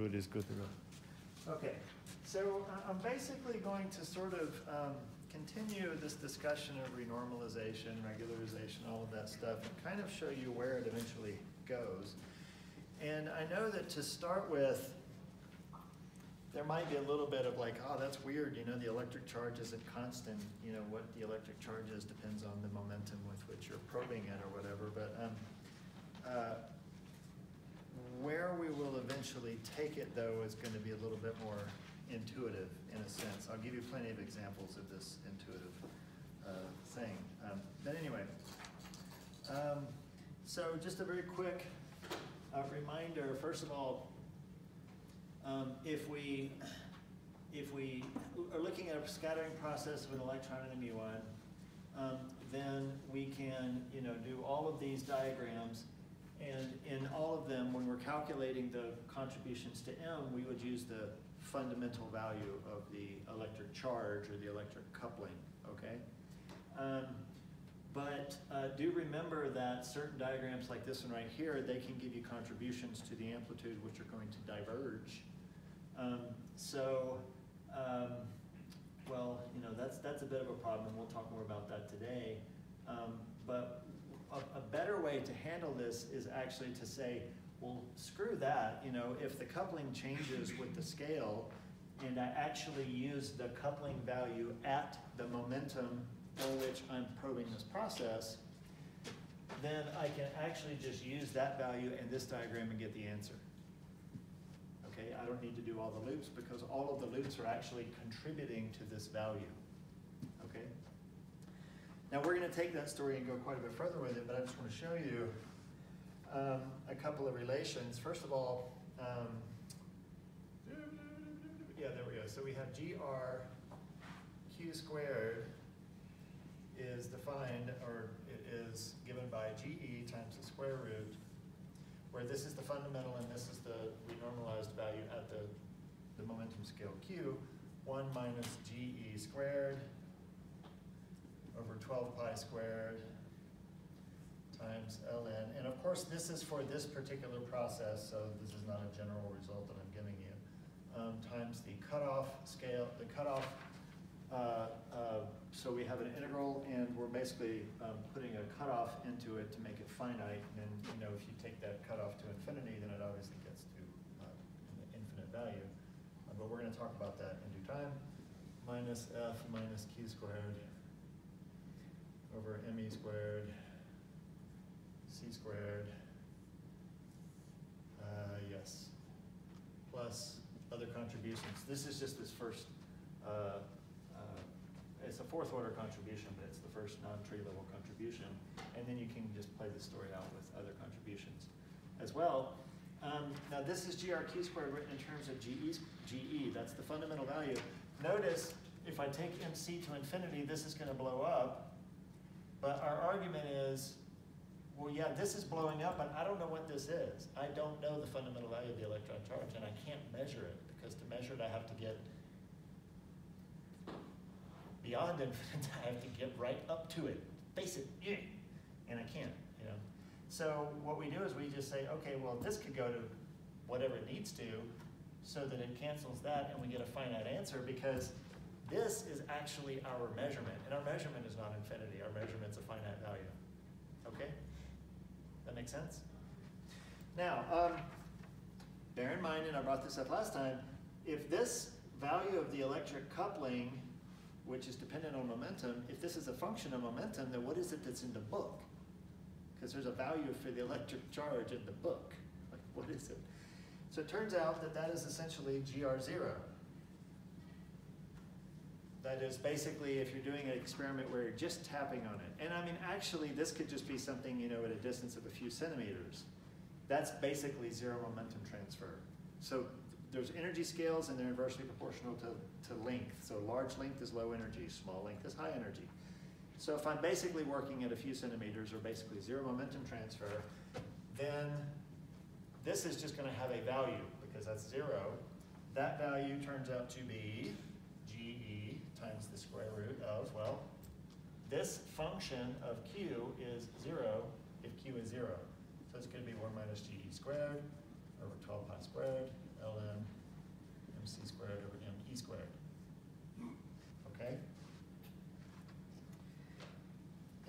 good is good go. Okay, so I'm basically going to sort of um, continue this discussion of renormalization, regularization, all of that stuff, and kind of show you where it eventually goes. And I know that to start with, there might be a little bit of like, oh, that's weird, you know, the electric charge isn't constant. You know, what the electric charge is depends on the momentum with which you're probing it or whatever, but um, uh, where we will eventually take it, though, is going to be a little bit more intuitive in a sense. I'll give you plenty of examples of this intuitive uh, thing. Um, but anyway, um, so just a very quick uh, reminder. First of all, um, if we if we are looking at a scattering process of an electron and a muon, um, then we can you know do all of these diagrams and in all of them, when we're calculating the contributions to M, we would use the fundamental value of the electric charge or the electric coupling, okay? Um, but uh, do remember that certain diagrams like this one right here, they can give you contributions to the amplitude which are going to diverge. Um, so, um, well, you know, that's, that's a bit of a problem. We'll talk more about that today. Um, but a, a better way to handle this is actually to say, well, screw that, you know, if the coupling changes with the scale, and I actually use the coupling value at the momentum for which I'm probing this process, then I can actually just use that value in this diagram and get the answer. Okay, I don't need to do all the loops because all of the loops are actually contributing to this value. Okay? Now we're going to take that story and go quite a bit further with it, but I just want to show you um, a couple of relations. First of all, um, yeah, there we go. So we have GR Q squared is defined, or it is given by GE times the square root, where this is the fundamental and this is the renormalized value at the, the momentum scale Q, 1 minus GE squared over 12 pi squared times ln. And of course, this is for this particular process, so this is not a general result that I'm giving you. Um, times the cutoff scale, the cutoff, uh, uh, so we have an integral and we're basically um, putting a cutoff into it to make it finite. And you know, if you take that cutoff to infinity, then it obviously gets to uh, infinite value. Uh, but we're going to talk about that in due time. Minus f minus q squared over me squared, c squared, uh, yes, plus other contributions. This is just this first, uh, uh, it's a fourth order contribution, but it's the first non-tree level contribution. And then you can just play the story out with other contributions as well. Um, now this is GRQ squared written in terms of GE, GE, that's the fundamental value. Notice if I take MC to infinity, this is gonna blow up. But our argument is, well, yeah, this is blowing up, and I don't know what this is. I don't know the fundamental value of the electron charge, and I can't measure it, because to measure it, I have to get beyond infinite, I have to get right up to it, face it, yeah, and I can't, you know. So what we do is we just say, okay, well, this could go to whatever it needs to, so that it cancels that, and we get a finite answer, because this is actually our measurement, and our measurement is not infinity. Our measurement's a finite value. Okay? That makes sense? Now, um, bear in mind, and I brought this up last time, if this value of the electric coupling, which is dependent on momentum, if this is a function of momentum, then what is it that's in the book? Because there's a value for the electric charge in the book. Like, what is it? So it turns out that that is essentially GR0. That is basically if you're doing an experiment where you're just tapping on it. And I mean, actually, this could just be something, you know, at a distance of a few centimeters. That's basically zero momentum transfer. So there's energy scales and they're inversely proportional to, to length. So large length is low energy, small length is high energy. So if I'm basically working at a few centimeters or basically zero momentum transfer, then this is just gonna have a value because that's zero. That value turns out to be times the square root of, well, this function of q is 0 if q is 0. So it's going to be 1 minus ge squared over 12 pi squared ln mc squared over me squared. Okay?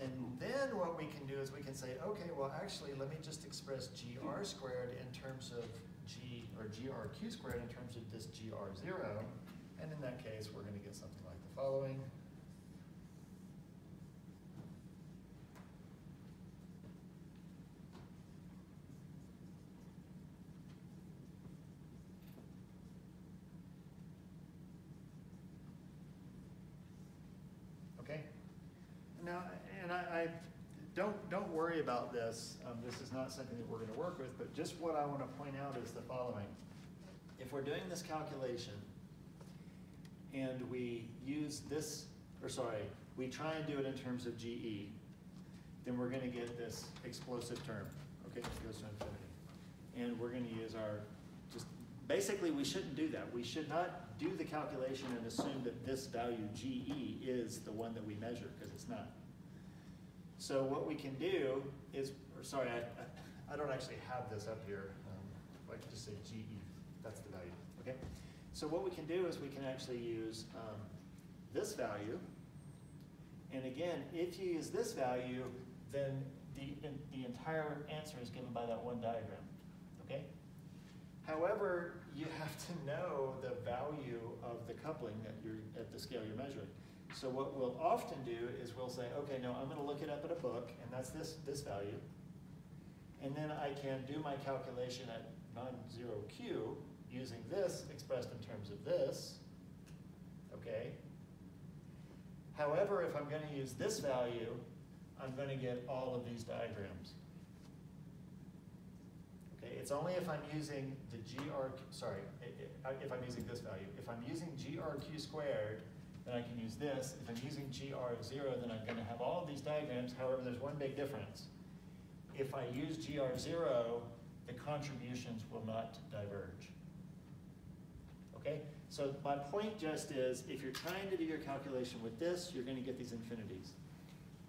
And then what we can do is we can say, okay, well, actually, let me just express gr squared in terms of g, or grq squared in terms of this gr0. And in that case, we're going to get something like following. Okay? Now, and I, I, don't, don't worry about this. Um, this is not something that we're gonna work with, but just what I wanna point out is the following. If we're doing this calculation and we use this, or sorry, we try and do it in terms of GE, then we're gonna get this explosive term, okay, it goes to infinity. And we're gonna use our, just, basically, we shouldn't do that. We should not do the calculation and assume that this value GE is the one that we measure, because it's not. So what we can do is, or sorry, I, I- I don't actually have this up here. Um, I can just say GE, that's the value, okay? So what we can do is we can actually use um, this value. And again, if you use this value, then the, the entire answer is given by that one diagram, okay? However, you have to know the value of the coupling that you're, at the scale you're measuring. So what we'll often do is we'll say, okay, no, I'm gonna look it up in a book, and that's this, this value. And then I can do my calculation at non-zero Q using this expressed in terms of this, okay? However, if I'm gonna use this value, I'm gonna get all of these diagrams. Okay, it's only if I'm using the GR, sorry, if I'm using this value. If I'm using GRQ squared, then I can use this. If I'm using GR0, then I'm gonna have all of these diagrams. However, there's one big difference. If I use GR0, the contributions will not diverge. Okay, so my point just is, if you're trying to do your calculation with this, you're gonna get these infinities.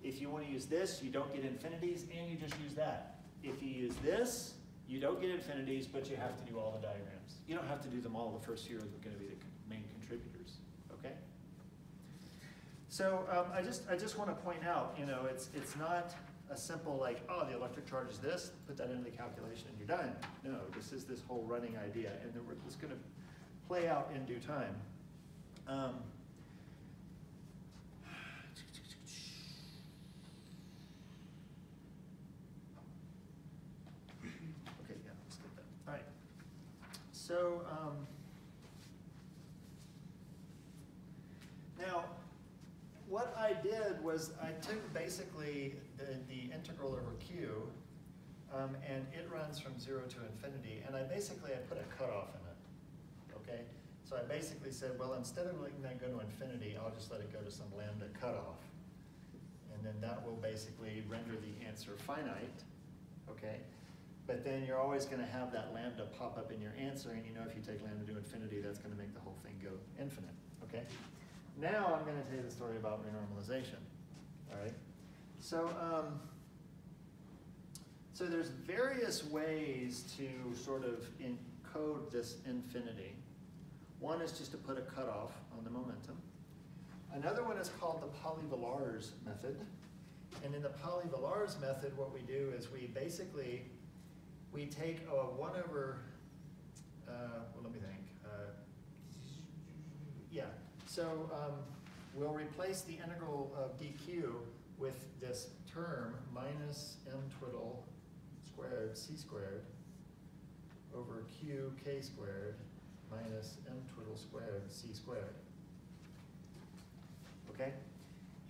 If you wanna use this, you don't get infinities, and you just use that. If you use this, you don't get infinities, but you have to do all the diagrams. You don't have to do them all, the first few are gonna be the main contributors, okay? So, um, I just, I just wanna point out, you know, it's, it's not a simple like, oh, the electric charge is this, put that into the calculation and you're done. No, this is this whole running idea, and we're, it's gonna play out in due time. Um, Okay, yeah, let's get that. All right. So, um, now, what I did was I took basically the, the integral over q, um, and it runs from zero to infinity, and I basically, I put a cutoff in okay? So I basically said, well, instead of letting that go to infinity, I'll just let it go to some lambda cutoff. And then that will basically render the answer finite, okay? But then you're always gonna have that lambda pop up in your answer, and you know if you take lambda to infinity, that's gonna make the whole thing go infinite, okay? Now I'm gonna tell you the story about renormalization, all right? So, um, so there's various ways to sort of encode this infinity. One is just to put a cutoff on the momentum. Another one is called the Pauli-Villars method. And in the Pauli-Villars method, what we do is we basically, we take a one over, uh, well, let me think. Uh, yeah, so um, we'll replace the integral of dq with this term minus m twiddle squared c squared over q k squared minus m twiddle squared c squared. Okay?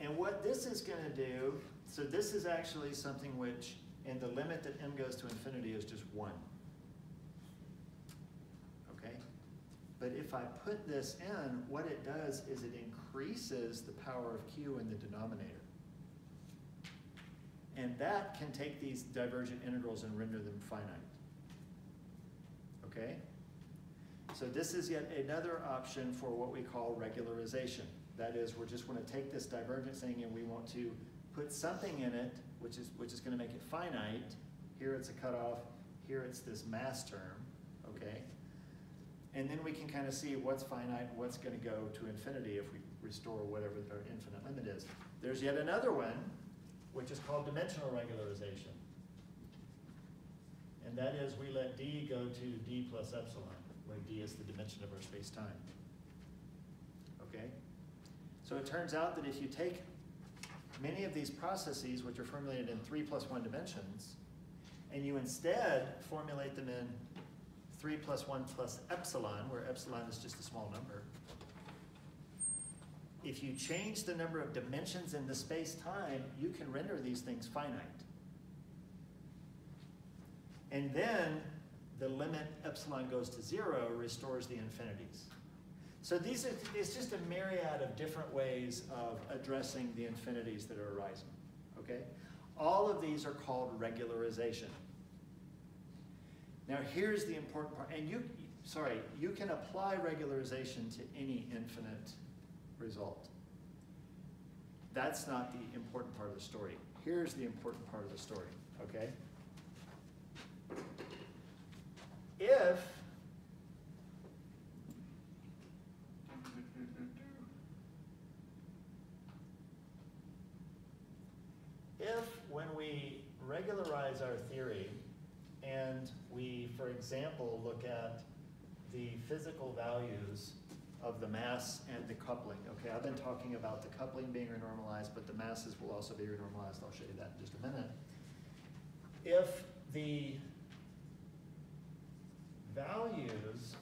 And what this is going to do, so this is actually something which, and the limit that m goes to infinity is just 1. Okay? But if I put this in, what it does is it increases the power of q in the denominator. And that can take these divergent integrals and render them finite. Okay? So this is yet another option for what we call regularization. That is, we're just going to take this divergent thing and we want to put something in it, which is, which is going to make it finite. Here it's a cutoff, here it's this mass term, okay? And then we can kind of see what's finite, and what's gonna go to infinity if we restore whatever our infinite limit is. There's yet another one, which is called dimensional regularization. And that is we let d go to d plus epsilon, d is the dimension of our space-time. Okay? So it turns out that if you take many of these processes, which are formulated in three plus one dimensions, and you instead formulate them in three plus one plus epsilon, where epsilon is just a small number, if you change the number of dimensions in the space-time, you can render these things finite. And then the limit epsilon goes to zero restores the infinities. So these are, it's just a myriad of different ways of addressing the infinities that are arising, okay? All of these are called regularization. Now here's the important part, and you, sorry, you can apply regularization to any infinite result. That's not the important part of the story. Here's the important part of the story, okay? If if when we regularize our theory and we, for example, look at the physical values of the mass and the coupling. Okay, I've been talking about the coupling being renormalized, but the masses will also be renormalized. I'll show you that in just a minute. If the values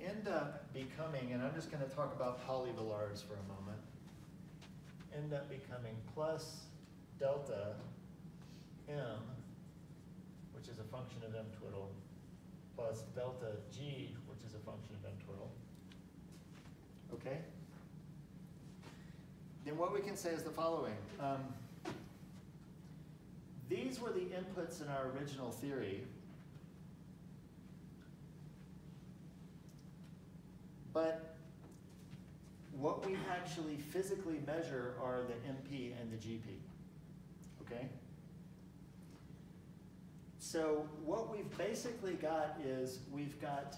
end up becoming, and I'm just going to talk about Pauli-Villars for a moment, end up becoming plus delta m, which is a function of m twiddle, plus delta g, which is a function of m twiddle. Okay? Then what we can say is the following. Um, these were the inputs in our original theory. But what we actually physically measure are the MP and the GP. Okay? So what we've basically got is we've got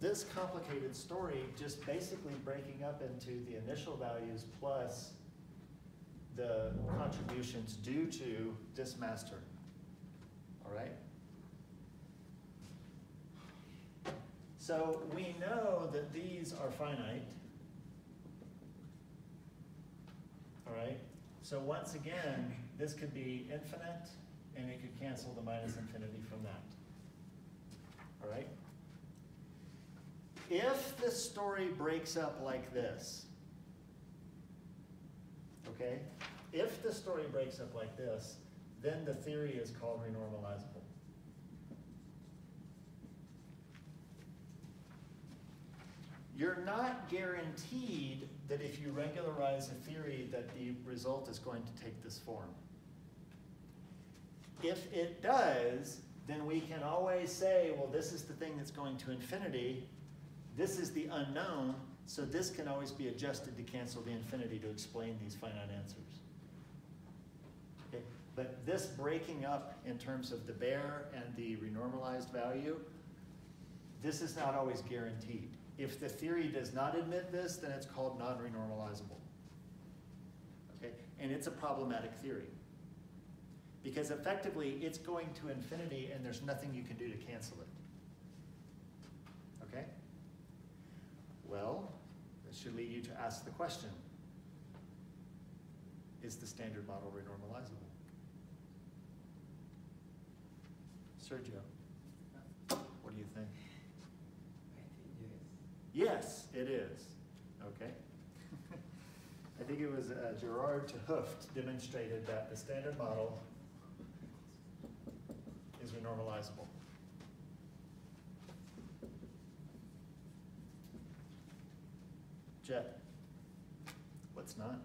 this complicated story just basically breaking up into the initial values plus the contributions due to this master. All right? So we know that these are finite. All right? So once again, this could be infinite, and it could cancel the minus infinity from that. All right? If the story breaks up like this, okay? If the story breaks up like this, then the theory is called renormalizable. You're not guaranteed that if you regularize a theory that the result is going to take this form. If it does, then we can always say, well, this is the thing that's going to infinity, this is the unknown, so this can always be adjusted to cancel the infinity to explain these finite answers. Okay? But this breaking up in terms of the bare and the renormalized value, this is not always guaranteed. If the theory does not admit this, then it's called non-renormalizable. Okay? And it's a problematic theory. Because effectively, it's going to infinity and there's nothing you can do to cancel it. Okay? Well, this should lead you to ask the question, is the standard model renormalizable? Sergio, what do you think? Yes, it is. Okay. I think it was uh, Gerard 't Hooft demonstrated that the standard model is renormalizable. Jet, what's not?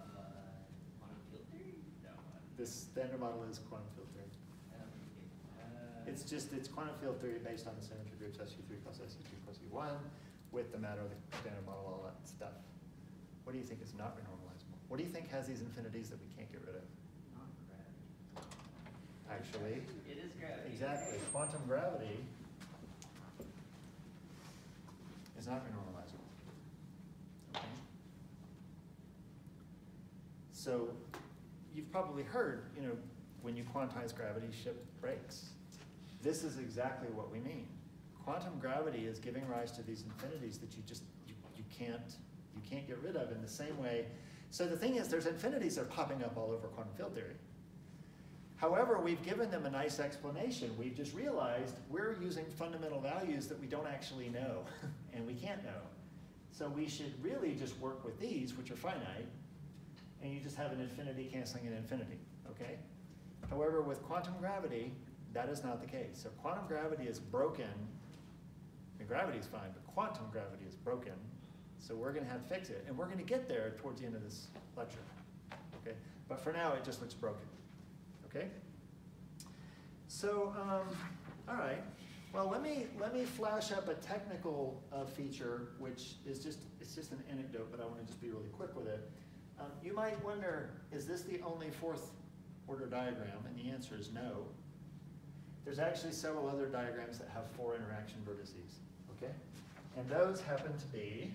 Uh, quantum field theory? No, This standard model is quantum field theory. I don't think it, uh. It's just, it's quantum field theory based on the symmetry groups SU3 plus SU2 plus U1 with the matter of the standard model, all that stuff. What do you think is not renormalizable? What do you think has these infinities that we can't get rid of? Non-gravity. actually. It is gravity. Exactly, quantum gravity is not renormalizable. Okay? So, you've probably heard, you know, when you quantize gravity, ship breaks. This is exactly what we mean. Quantum gravity is giving rise to these infinities that you just, you, you can't, you can't get rid of in the same way. So the thing is, there's infinities that are popping up all over quantum field theory. However, we've given them a nice explanation. We've just realized we're using fundamental values that we don't actually know, and we can't know. So we should really just work with these, which are finite, and you just have an infinity canceling an infinity, okay? However, with quantum gravity, that is not the case. So quantum gravity is broken, and gravity is fine, but quantum gravity is broken, so we're gonna have to fix it, and we're gonna get there towards the end of this lecture, okay? But for now, it just looks broken. Okay? So, um, all right. Well, let me let me flash up a technical uh, feature, which is just it's just an anecdote, but I want to just be really quick with it. Um, you might wonder, is this the only fourth order diagram? And the answer is no. There's actually several other diagrams that have four interaction vertices. Okay, and those happen to be.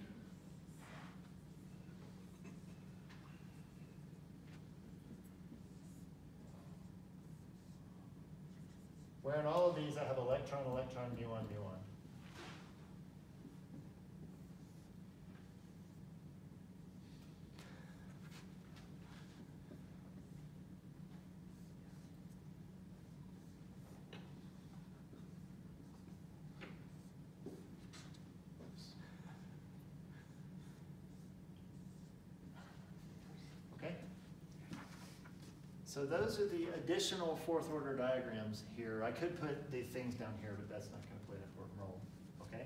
Where in all of these I have electron, electron, muon, muon. Okay? So those are the additional fourth order diagrams here. I could put the things down here, but that's not gonna play an important role, okay?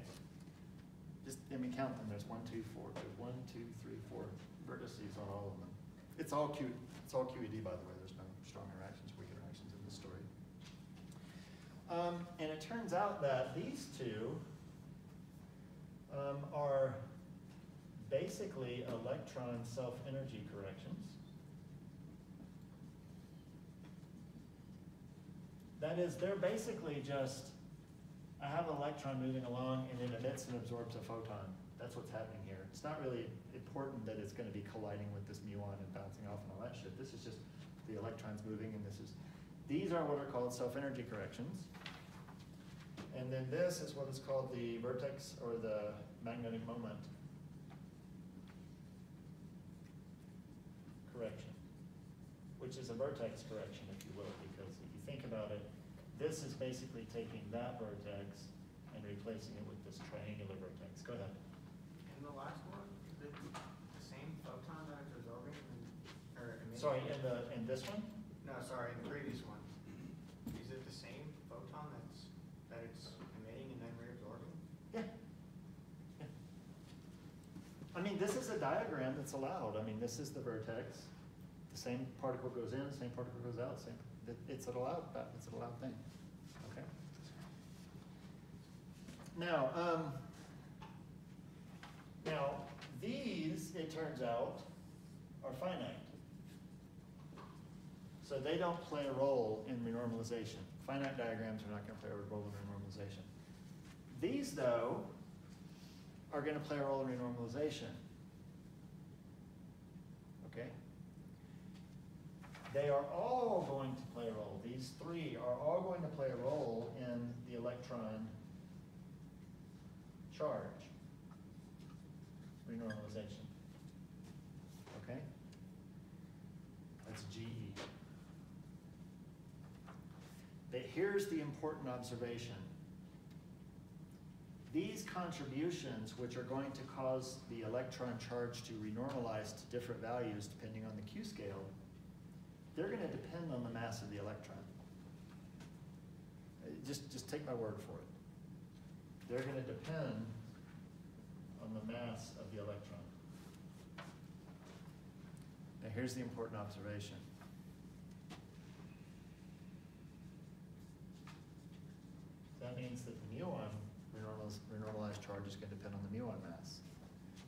Just, let me count them. There's one, two, four, there's one, two, three, four vertices on all of them. It's all Q, it's all QED, by the way. There's no strong interactions, weak interactions in this story. Um, and it turns out that these two um, are basically electron self-energy corrections. That is, they're basically just, I have an electron moving along and it emits and absorbs a photon. That's what's happening here. It's not really important that it's going to be colliding with this muon and bouncing off and all that shit. This is just the electrons moving and this is, these are what are called self-energy corrections. And then this is what is called the vertex or the magnetic moment correction, which is a vertex correction, if you will, because if you think about it, this is basically taking that vertex and replacing it with this triangular vertex. Go ahead. In the last one, is it the same photon that it's absorbing and, or emitting? Sorry, in the, in this one? No, sorry, in the previous one. Is it the same photon that's, that it's emitting and then reabsorbing? Yeah. Yeah. I mean, this is a diagram that's allowed. I mean, this is the vertex. The same particle goes in, the same particle goes out, same, it- it's an allowed, it's an allowed thing, okay? Now, um, now, these, it turns out, are finite. So they don't play a role in renormalization. Finite diagrams are not gonna play a role in renormalization. These, though, are gonna play a role in renormalization. Okay? They are all going to play a role, these three are all going to play a role in the electron charge renormalization. Okay? That's GE. But here's the important observation. These contributions, which are going to cause the electron charge to renormalize to different values depending on the Q scale, they're gonna depend on the mass of the electron. Uh, Just, just take my word for it. They're gonna depend on the mass of the electron. Now, here's the important observation. That means that the muon renormalized, charge is gonna depend on the muon mass.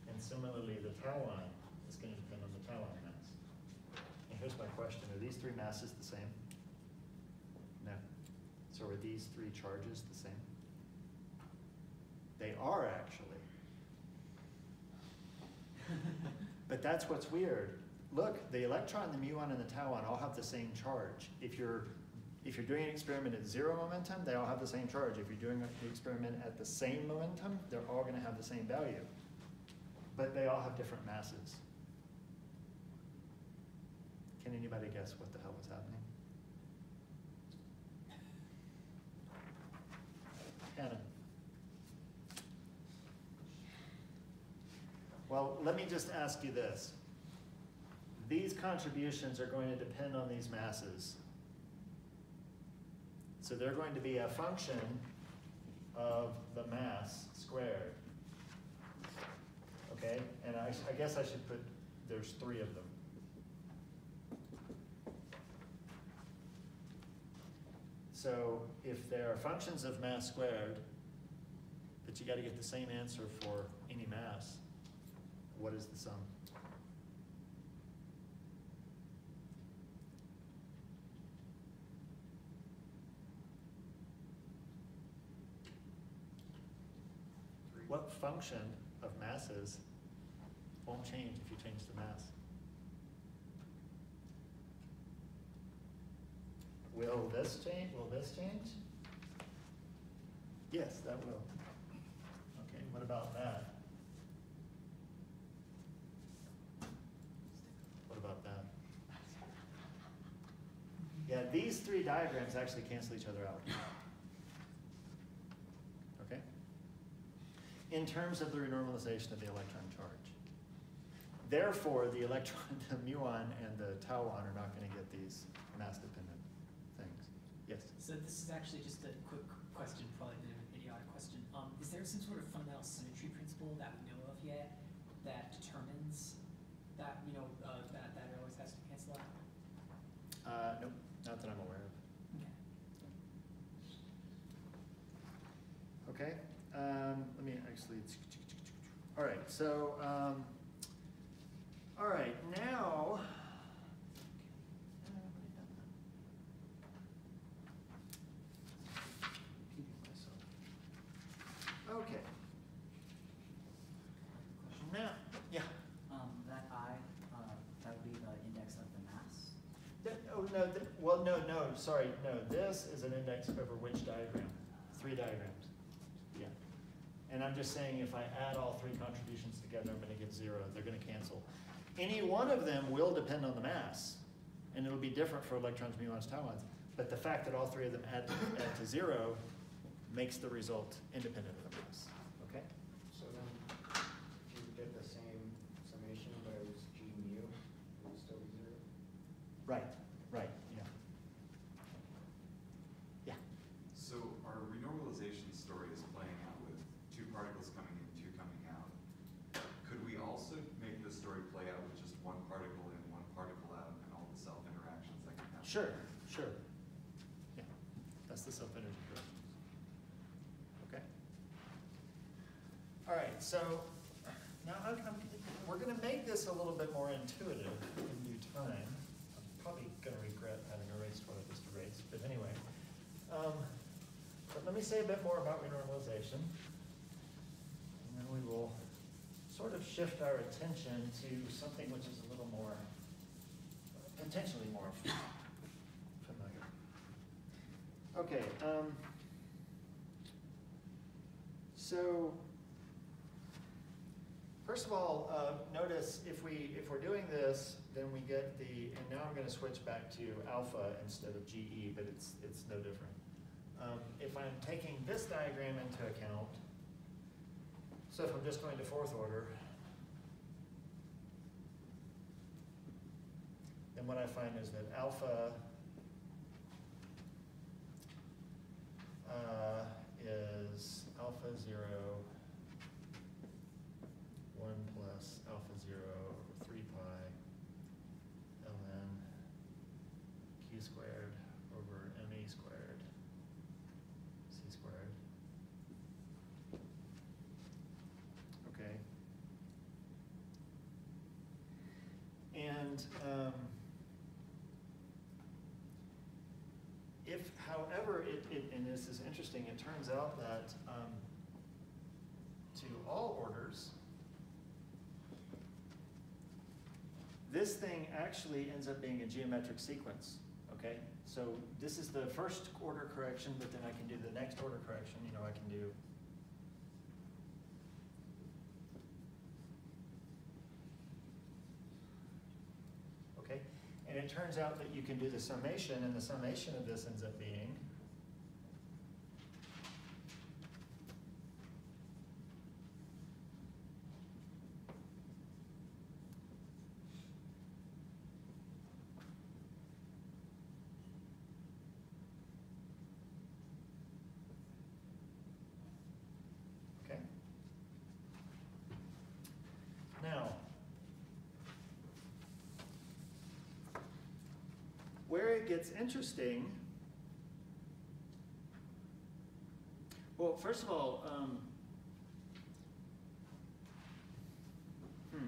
And similarly, the tauon is gonna depend on the tauon here's my question, are these three masses the same? No. So are these three charges the same? They are actually. But that's what's weird. Look, the electron, the muon, and the tauon all have the same charge. If you're, if you're doing an experiment at zero momentum, they all have the same charge. If you're doing the experiment at the same momentum, they're all gonna have the same value. But they all have different masses. Can anybody guess what the hell was happening? Hannah? Well, let me just ask you this. These contributions are going to depend on these masses. So they're going to be a function of the mass squared. Okay, and I, I guess I should put, there's three of them. So if there are functions of mass squared, but you gotta get the same answer for any mass, what is the sum? What function of masses won't change if you change the mass? Will this change, will this change? Yes, that will. Okay, what about that? What about that? Yeah, these three diagrams actually cancel each other out. Okay? In terms of the renormalization of the electron charge. Therefore, the electron, the muon and the tauon are not gonna get these mass-dependent things. Yes? So this is actually just a quick question, probably a bit of an idiotic question. Um, is there some sort of fundamental symmetry principle that we know of yet that determines that, you know, uh, that, that it always has to cancel out? Uh, nope, not that I'm aware of. Okay. Okay, um, let me actually, all right, so, um, all right, now. Okay. Now, yeah, Um, that I, uh, that would be the index of the mass. Th- oh, no, well, no, no, sorry, no, this is an index over which diagram? Three diagrams, yeah. And I'm just saying if I add all three contributions together, I'm gonna get zero, they're gonna cancel. Any one of them will depend on the mass, and it'll be different for electrons, muons, tauons. But the fact that all three of them add, add to zero makes the result independent of the mass, okay? So then, if you did the same summation, but it was G mu, it would still be zero? Right, right, yeah. Yeah. So our renormalization story is playing out with two particles coming in, two coming out. Could we also make this story play out with just one particle in, one particle out, and all the self-interactions that can happen? Sure, sure. Yeah, that's the self-energy corrections. Okay. All right, so now we're gonna make this a little bit more intuitive in due time. I'm probably gonna regret having erased what I just erased, but anyway. Um, but let me say a bit more about renormalization. And then we will sort of shift our attention to something which is a little more, potentially more familiar. Okay, um, so, first of all, uh, notice if we, if we're doing this, then we get the, and now I'm gonna switch back to alpha instead of GE, but it's, it's no different. Um, if I'm taking this diagram into account, so if I'm just going to fourth order, then what I find is that alpha uh, is alpha zero, one plus alpha zero over three pi ln q squared over me squared c squared. Okay. And, um, it, and this is interesting, it turns out that, um, to all orders, this thing actually ends up being a geometric sequence, okay? So this is the first order correction, but then I can do the next order correction, you know, I can do Okay, and it turns out that you can do the summation, and the summation of this ends up being Okay. Now, where it gets interesting, well, first of all, um, hmm.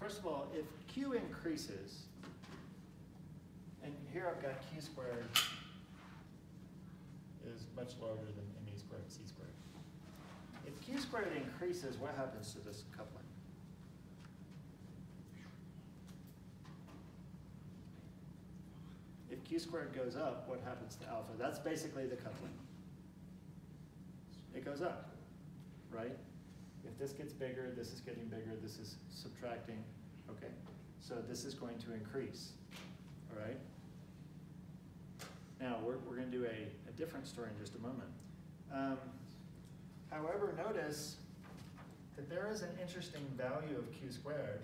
First of all, if Q increases, and here I've got Q squared is much larger than ME squared, C squared. If Q squared increases, what happens to this coupling? If Q squared goes up, what happens to alpha? That's basically the coupling. It goes up, right? If this gets bigger, this is getting bigger, this is subtracting, okay? So this is going to increase, all right? Now, we're, we're gonna do a, a different story in just a moment. Um, however, notice that there is an interesting value of q squared.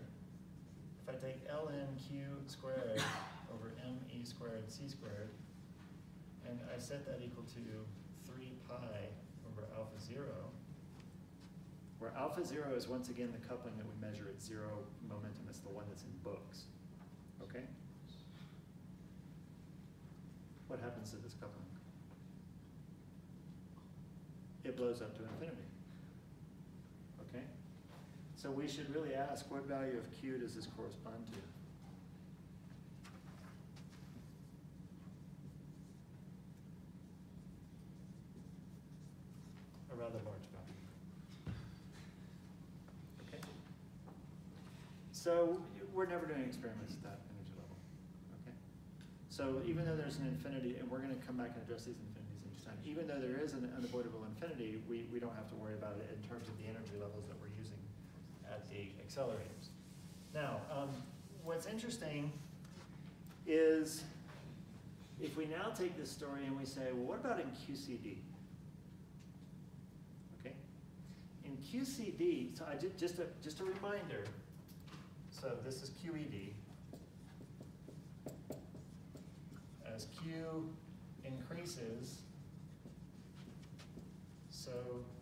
If I take ln q squared over me squared c squared, and I set that equal to three pi over alpha zero, where alpha zero is once again the coupling that we measure at zero momentum, it's the one that's in books, okay? What happens to this coupling? It blows up to infinity. Okay? So we should really ask what value of Q does this correspond to? A rather large value. Okay? So we're never doing experiments at that energy level. Okay? So even though there's an infinity, and we're going to come back and address these infinities in each time, even though there is an unavoidable infinity, we, we don't have to worry about it in terms of the energy levels that we're using at the accelerators. Now, um, what's interesting is if we now take this story and we say, well, what about in QCD? Okay? In QCD, so I did just a, just a reminder, so this is QED. As Q increases, so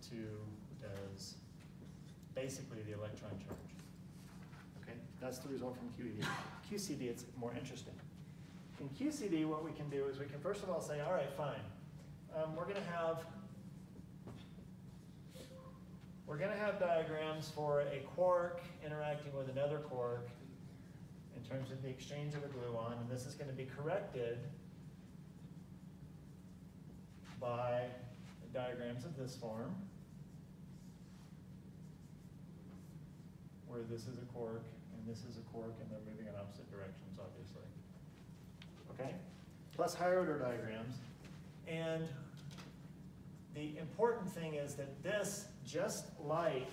too does basically the electron charge. Okay, that's the result from QED. QCD, it's more interesting. In QCD, what we can do is we can first of all say, all right, fine. Um, we're going to have we're going to have diagrams for a quark interacting with another quark in terms of the exchange of a gluon, and this is going to be corrected by diagrams of this form, where this is a quark and this is a quark, and they're moving in opposite directions, obviously. Okay? Plus higher order diagrams. And the important thing is that this, just like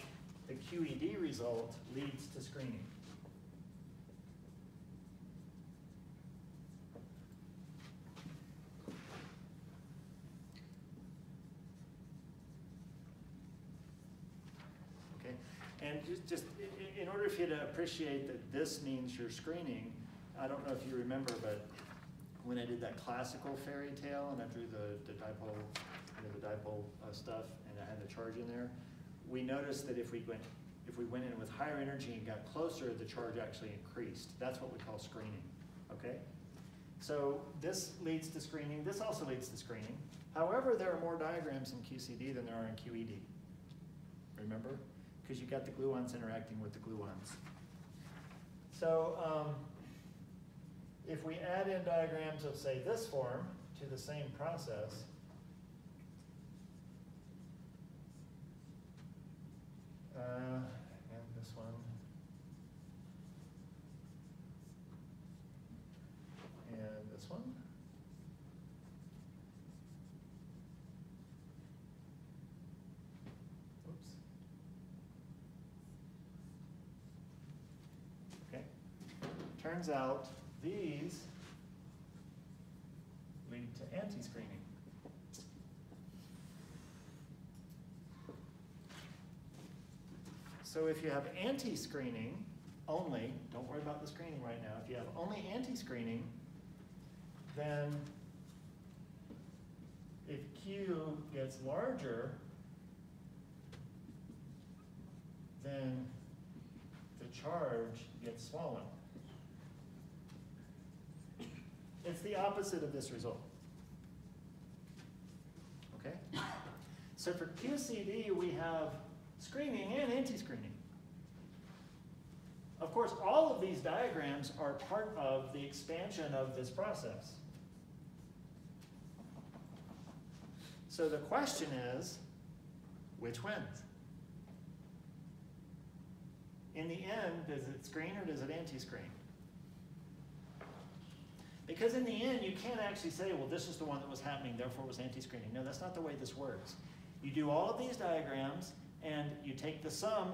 the QED result, leads to screening. Okay, and just, just in order for you to appreciate that this means you're screening, I don't know if you remember, but when I did that classical fairy tale and I drew the, the dipole, you know, the dipole uh, stuff, and had the charge in there, we noticed that if we went, if we went in with higher energy and got closer, the charge actually increased. That's what we call screening, okay? So this leads to screening, this also leads to screening. However, there are more diagrams in QCD than there are in QED. Remember? Because you got the gluons interacting with the gluons. So, um, if we add in diagrams of, say, this form to the same process, uh, and this one, and this one. Oops. Okay. Turns out these lead to anti-screening. So if you have anti-screening only, don't worry about the screening right now, if you have only anti-screening, then if Q gets larger, then the charge gets swollen. It's the opposite of this result. Okay? So for QCD, we have screening and anti-screening. Of course, all of these diagrams are part of the expansion of this process. So the question is, which wins? In the end, does it screen or does it anti-screen? Because in the end, you can't actually say, well, this is the one that was happening, therefore it was anti-screening. No, that's not the way this works. You do all of these diagrams, and you take the sum,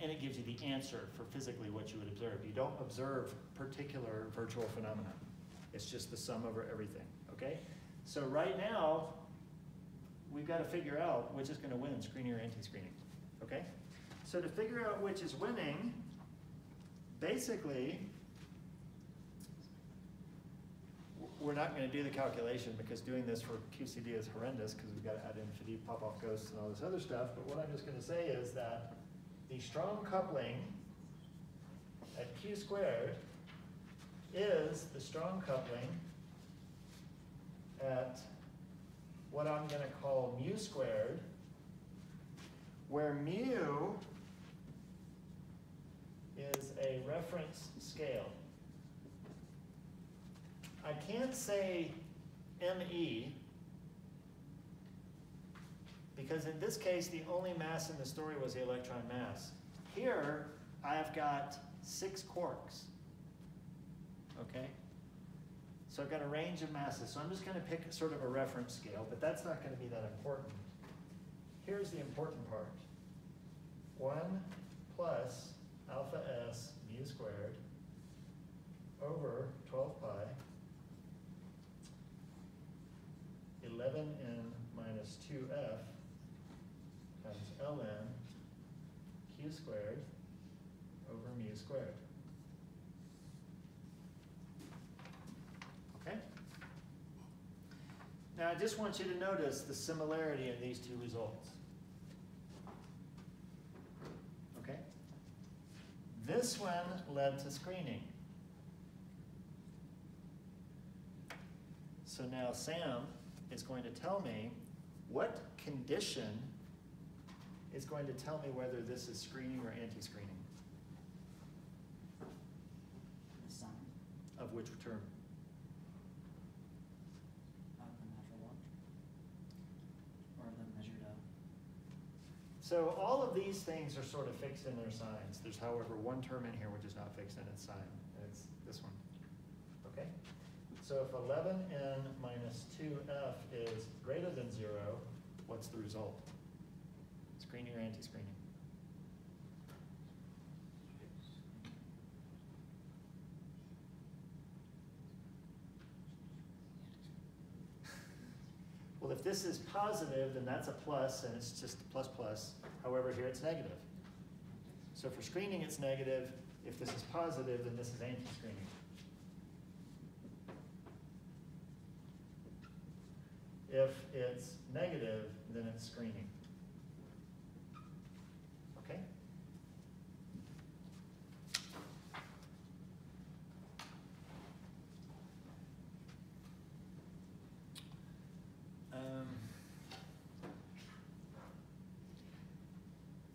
and it gives you the answer for physically what you would observe. You don't observe particular virtual phenomena. It's just the sum over everything, okay? So right now, we've got to figure out which is going to win, screening or anti-screening, okay? So to figure out which is winning, basically, we're not going to do the calculation because doing this for QCD is horrendous because we've got to add in Faddeev-Popov ghosts and all this other stuff. But what I'm just going to say is that the strong coupling at Q squared is the strong coupling at what I'm going to call mu squared, where mu is a reference scale. I can't say ME because in this case, the only mass in the story was the electron mass. Here, I've got six quarks, okay? So I've got a range of masses. So I'm just gonna pick sort of a reference scale, but that's not gonna be that important. Here's the important part. One plus alpha s mu squared over twelve pi 11n minus 2f times ln q squared over mu squared. Okay? Now I just want you to notice the similarity in these two results. Okay? This one led to screening. So now Sam is going to tell me what condition is going to tell me whether this is screening or anti-screening. Of which term? of the natural log. Or the measured of. So all of these things are sort of fixed in their signs. There's however one term in here which is not fixed in its sign, and it's this one. So if eleven n minus two f is greater than zero, what's the result? Screening or anti-screening? Well, if this is positive, then that's a plus, and it's just plus plus. However, here it's negative. So for screening, it's negative. If this is positive, then this is anti-screening. If it's negative, then it's screening. Okay? Um,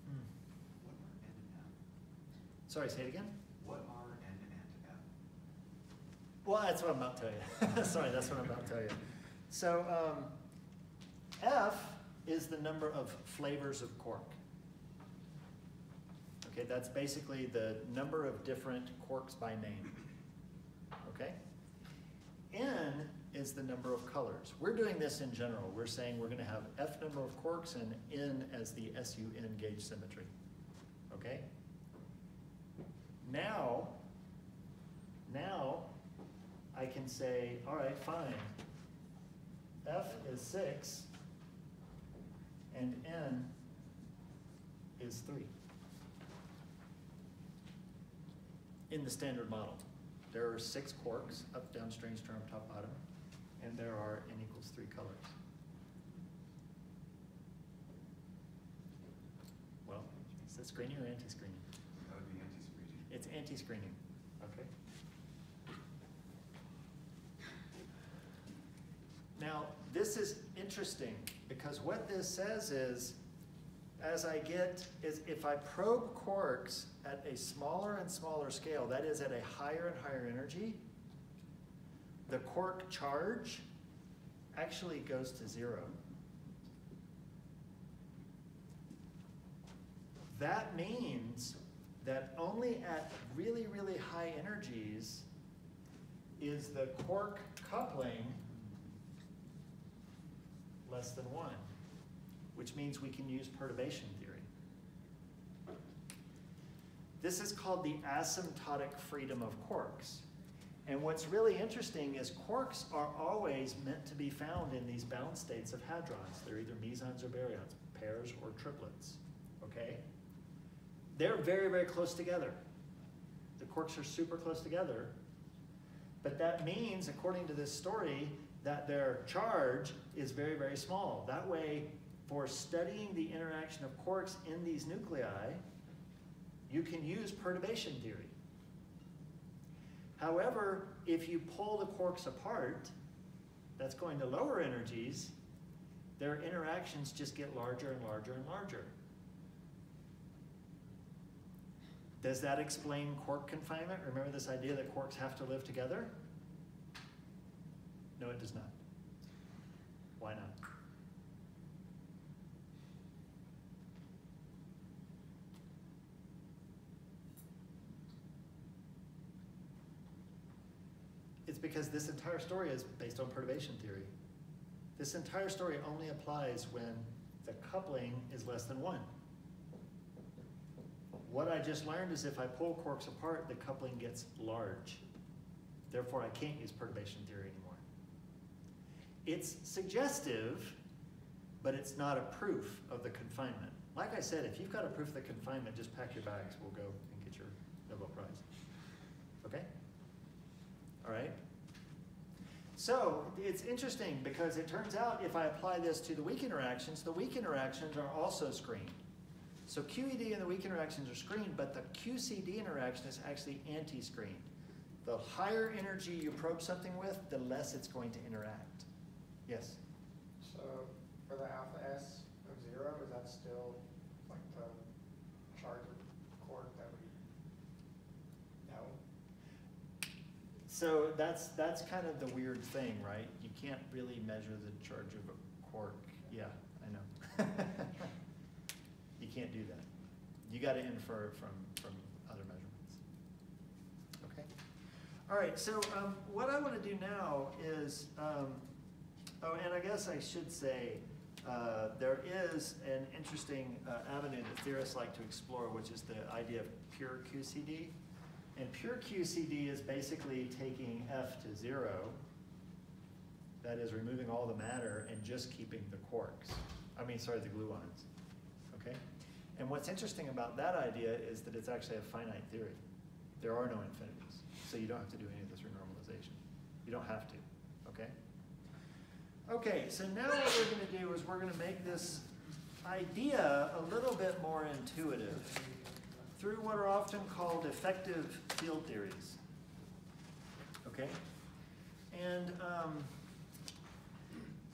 hmm. What are N and F? Sorry, say it again? What are N and F? Well, that's what I'm about to tell you. Sorry, that's what I'm about to tell you. So, um, F is the number of flavors of quark. Okay, that's basically the number of different quarks by name. Okay? N is the number of colors. We're doing this in general. We're saying we're gonna have F number of quarks and N as the SUN gauge symmetry. Okay? Now, now, I can say, all right, fine. F is six, and N is three. In the standard model, there are six quarks, up, down, strange stern, top, bottom, and there are N equals three colors. Well, is that screening or anti-screening? That would be anti-screening. It's anti-screening, okay? Now, this is interesting, because what this says is, as I get, is if I probe quarks at a smaller and smaller scale, that is at a higher and higher energy, the quark charge actually goes to zero. That means that only at really, really high energies is the quark coupling less than one, which means we can use perturbation theory. This is called the asymptotic freedom of quarks. And what's really interesting is quarks are always meant to be found in these bound states of hadrons. They're either mesons or baryons, pairs or triplets, okay? They're very, very close together. The quarks are super close together. But that means, according to this story, that their charge is very, very small. That way, for studying the interaction of quarks in these nuclei, you can use perturbation theory. However, if you pull the quarks apart, that's going to lower energies, their interactions just get larger and larger and larger. Does that explain quark confinement? Remember this idea that quarks have to live together? No, it does not. Why not? It's because this entire story is based on perturbation theory. This entire story only applies when the coupling is less than one. What I just learned is if I pull quarks apart, the coupling gets large. Therefore, I can't use perturbation theory anymore. It's suggestive, but it's not a proof of the confinement. Like I said, if you've got a proof of the confinement, just pack your bags. We'll go and get your Nobel Prize. Okay? All right? So it's interesting because it turns out if I apply this to the weak interactions, the weak interactions are also screened. So QED and the weak interactions are screened, but the QCD interaction is actually anti-screened. The higher energy you probe something with, the less it's going to interact. Yes? So for the alpha S of zero, is that still like the charge of quark that we know? So that's, that's kind of the weird thing, right? You can't really measure the charge of a quark. Yeah, I know. You can't do that. You gotta infer from, from other measurements. Okay? All right, so, um, what I wanna do now is, um, oh, and I guess I should say, uh, there is an interesting, uh, avenue that theorists like to explore, which is the idea of pure QCD. And pure QCD is basically taking F to zero, that is removing all the matter and just keeping the quarks. I mean, sorry, the gluons. Okay? And what's interesting about that idea is that it's actually a finite theory. There are no infinities, so you don't have to do any of this renormalization. You don't have to? Okay, so now what we're gonna do is we're gonna make this idea a little bit more intuitive through what are often called effective field theories. Okay? And um,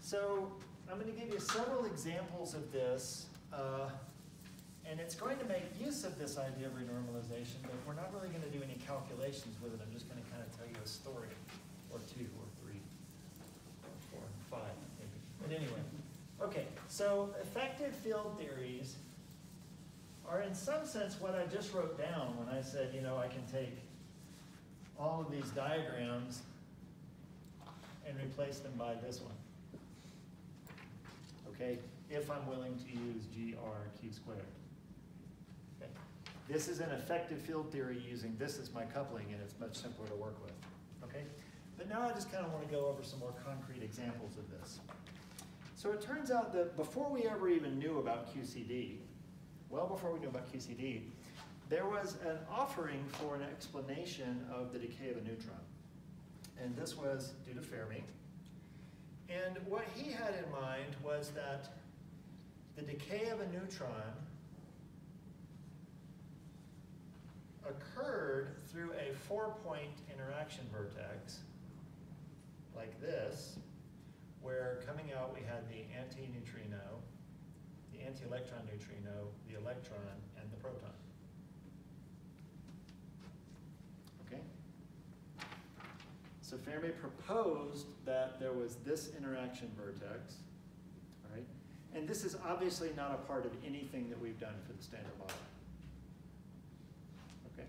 so I'm going to give you several examples of this. Uh, and it's going to make use of this idea of renormalization, but we're not really going to do any calculations with it. I'm just going to kind of tell you a story. But anyway, okay, so effective field theories are in some sense what I just wrote down when I said, you know, I can take all of these diagrams and replace them by this one. Okay, if I'm willing to use GRQ squared. Okay. This is an effective field theory using this as my coupling and it's much simpler to work with. Okay, but now I just kind of want to go over some more concrete examples of this. So it turns out that before we ever even knew about QCD, well before we knew about QCD, there was an offering for an explanation of the decay of a neutron. And this was due to Fermi. And what he had in mind was that the decay of a neutron occurred through a four-point interaction vertex, like this, where coming out we had the antineutrino, the anti-electron neutrino, the electron, and the proton. Okay? So Fermi proposed that there was this interaction vertex, all right? And this is obviously not a part of anything that we've done for the standard model. Okay?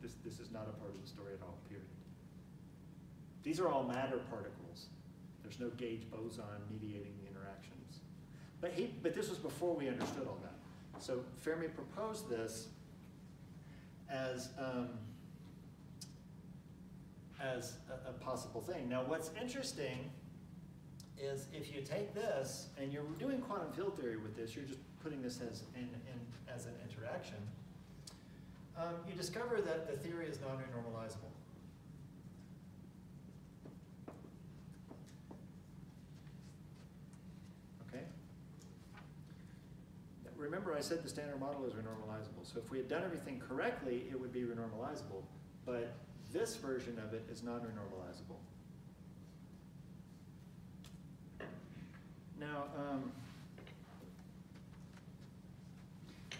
This, this is not a part of the story at all, period. These are all matter particles. There's no gauge boson mediating the interactions. But he, but this was before we understood all that. So Fermi proposed this as, um, as a, a possible thing. Now what's interesting is if you take this and you're doing quantum field theory with this, you're just putting this as, in, in, as an interaction, um, you discover that the theory is non-renormalizable. Okay? Remember I said the standard model is renormalizable. So if we had done everything correctly, it would be renormalizable. But this version of it is non-renormalizable. Now, um,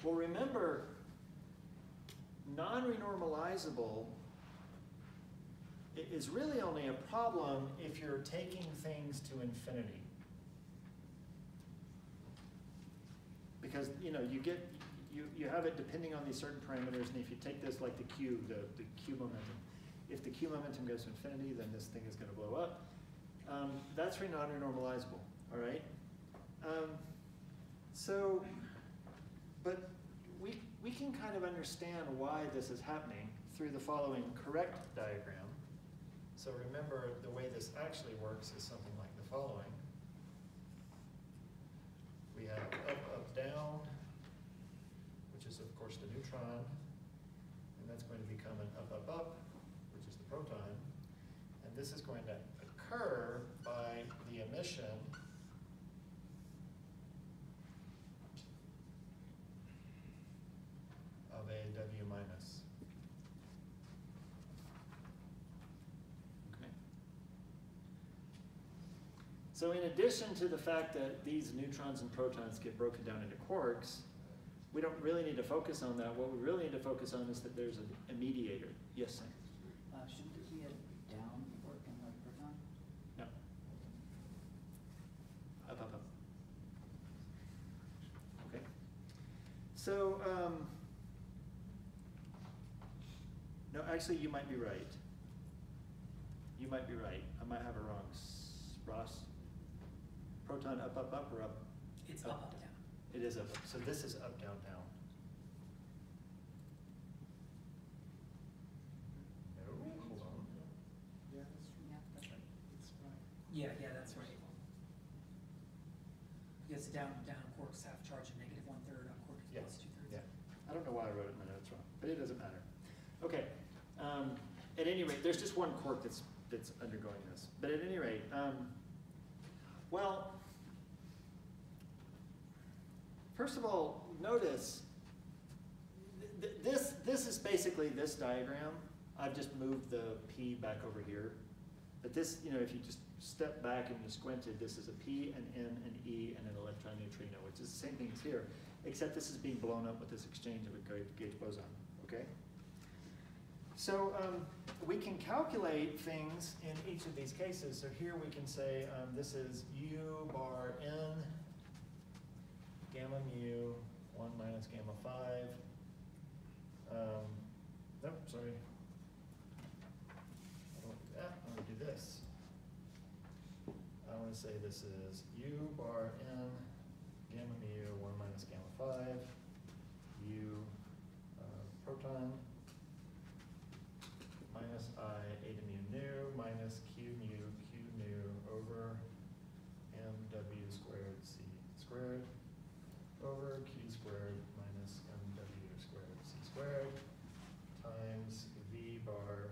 well, remember, non-renormalizable is really only a problem if you're taking things to infinity. Because, you know, you get, you, you have it depending on these certain parameters, and if you take this like the Q, the, the Q momentum, if the Q momentum goes to infinity, then this thing is gonna blow up. Um, that's re- non-renormalizable, all right? Um, so, but we, we can kind of understand why this is happening through the following correct diagram. So remember, the way this actually works is something like the following. Have up, up, down, which is of course the neutron, and that's going to become an up, up, up, which is the proton. And this is going to occur by the emission of a W minus. Okay. So in addition to the fact that these neutrons and protons get broken down into quarks, we don't really need to focus on that. What we really need to focus on is that there's a, a mediator. Yes, Sam? Uh, shouldn't it be a down quark in the proton? No. Up, up, up. Okay. So, um, no, actually, you might be right. You might be right. I might have it wrong. S- Ross? Proton up, up, up, or up? It's Up. up, up, down. It is up, up. So this is up, down, down. No, hold on. Yeah, that's, yeah, that's right. It's. Yeah, yeah, that's right. Because down, down quarks have charge of negative one third, up quark is Yeah, plus two thirds. Yeah, I don't know why I wrote it in my notes wrong, but it doesn't matter. Okay, um, at any rate, there's just one quark that's, that's undergoing this. But at any rate, um, well, first of all, notice, th- th- this, this is basically this diagram. I've just moved the P back over here. But this, you know, if you just step back and you squinted, this is a P, an N, an E, and an electron neutrino, which is the same thing as here, except this is being blown up with this exchange of a gauge boson, okay? So um, we can calculate things in each of these cases. So here we can say um, this is U bar N gamma mu, one minus gamma five. Um, nope, sorry. I don't do that, I want to do this. I want to say this is u bar n gamma mu, one minus gamma five, u uh, proton, minus i eta mu nu, minus q mu, q nu over mw squared c squared over q squared minus mw squared c squared times v bar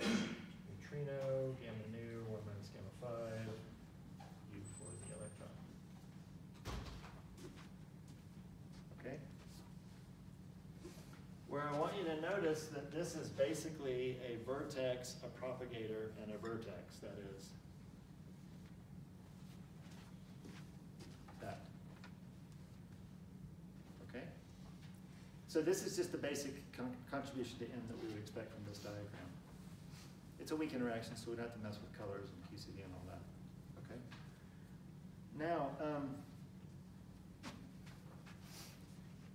neutrino gamma nu, one minus gamma five, u for the electron. Okay? Where I want you to notice that this is basically a vertex, a propagator, and a vertex, that is. That. Okay? So this is just the basic con- contribution to n that we would expect from this diagram. It's a weak interaction, so we don't have to mess with colors and QCD and all that, okay? Now, um,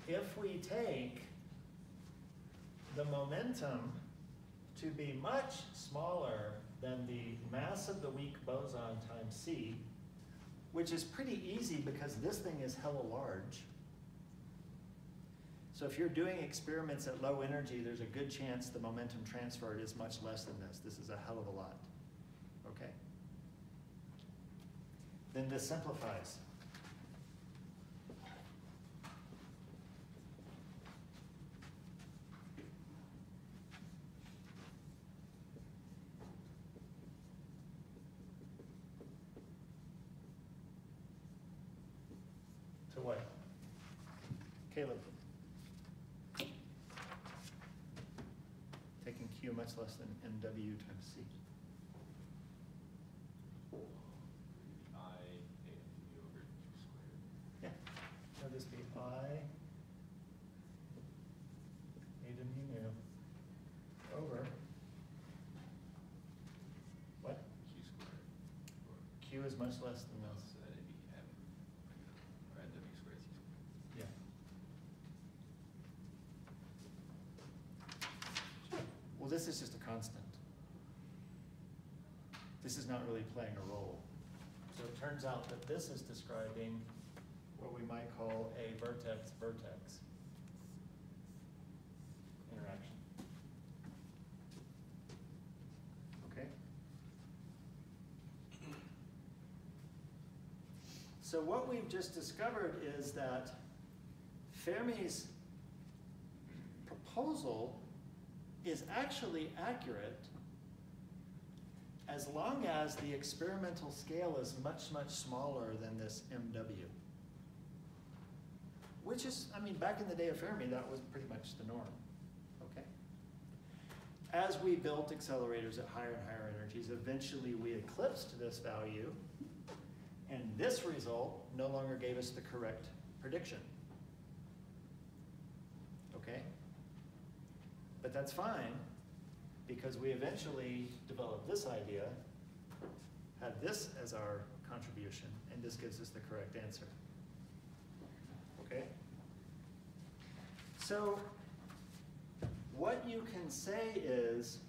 if we take momentum to be much smaller than the mass of the weak boson times c, which is pretty easy because this thing is hella large. So if you're doing experiments at low energy, there's a good chance the momentum transferred is much less than this. This is a hell of a lot. Okay? Then this simplifies. To what? Caleb? Taking Q much less than NW times C. I eta over q squared. Yeah, so this be I eta mu nu over what? q squared. Q is much less than no, this. so that'd be m, or n w squared c squared. Yeah. Well, this is just a constant. This is not really playing a role. So it turns out that this is describing what we might call a vertex-vertex interaction. Okay? So what we've just discovered is that Fermi's proposal is actually accurate as long as the experimental scale is much, much smaller than this MW. Which is, I mean, back in the day of Fermi, that was pretty much the norm, okay? As we built accelerators at higher and higher energies, eventually we eclipsed this value, and this result no longer gave us the correct prediction. Okay? But that's fine, because we eventually developed this idea, had this as our contribution, and this gives us the correct answer. Okay? So, what you can say is,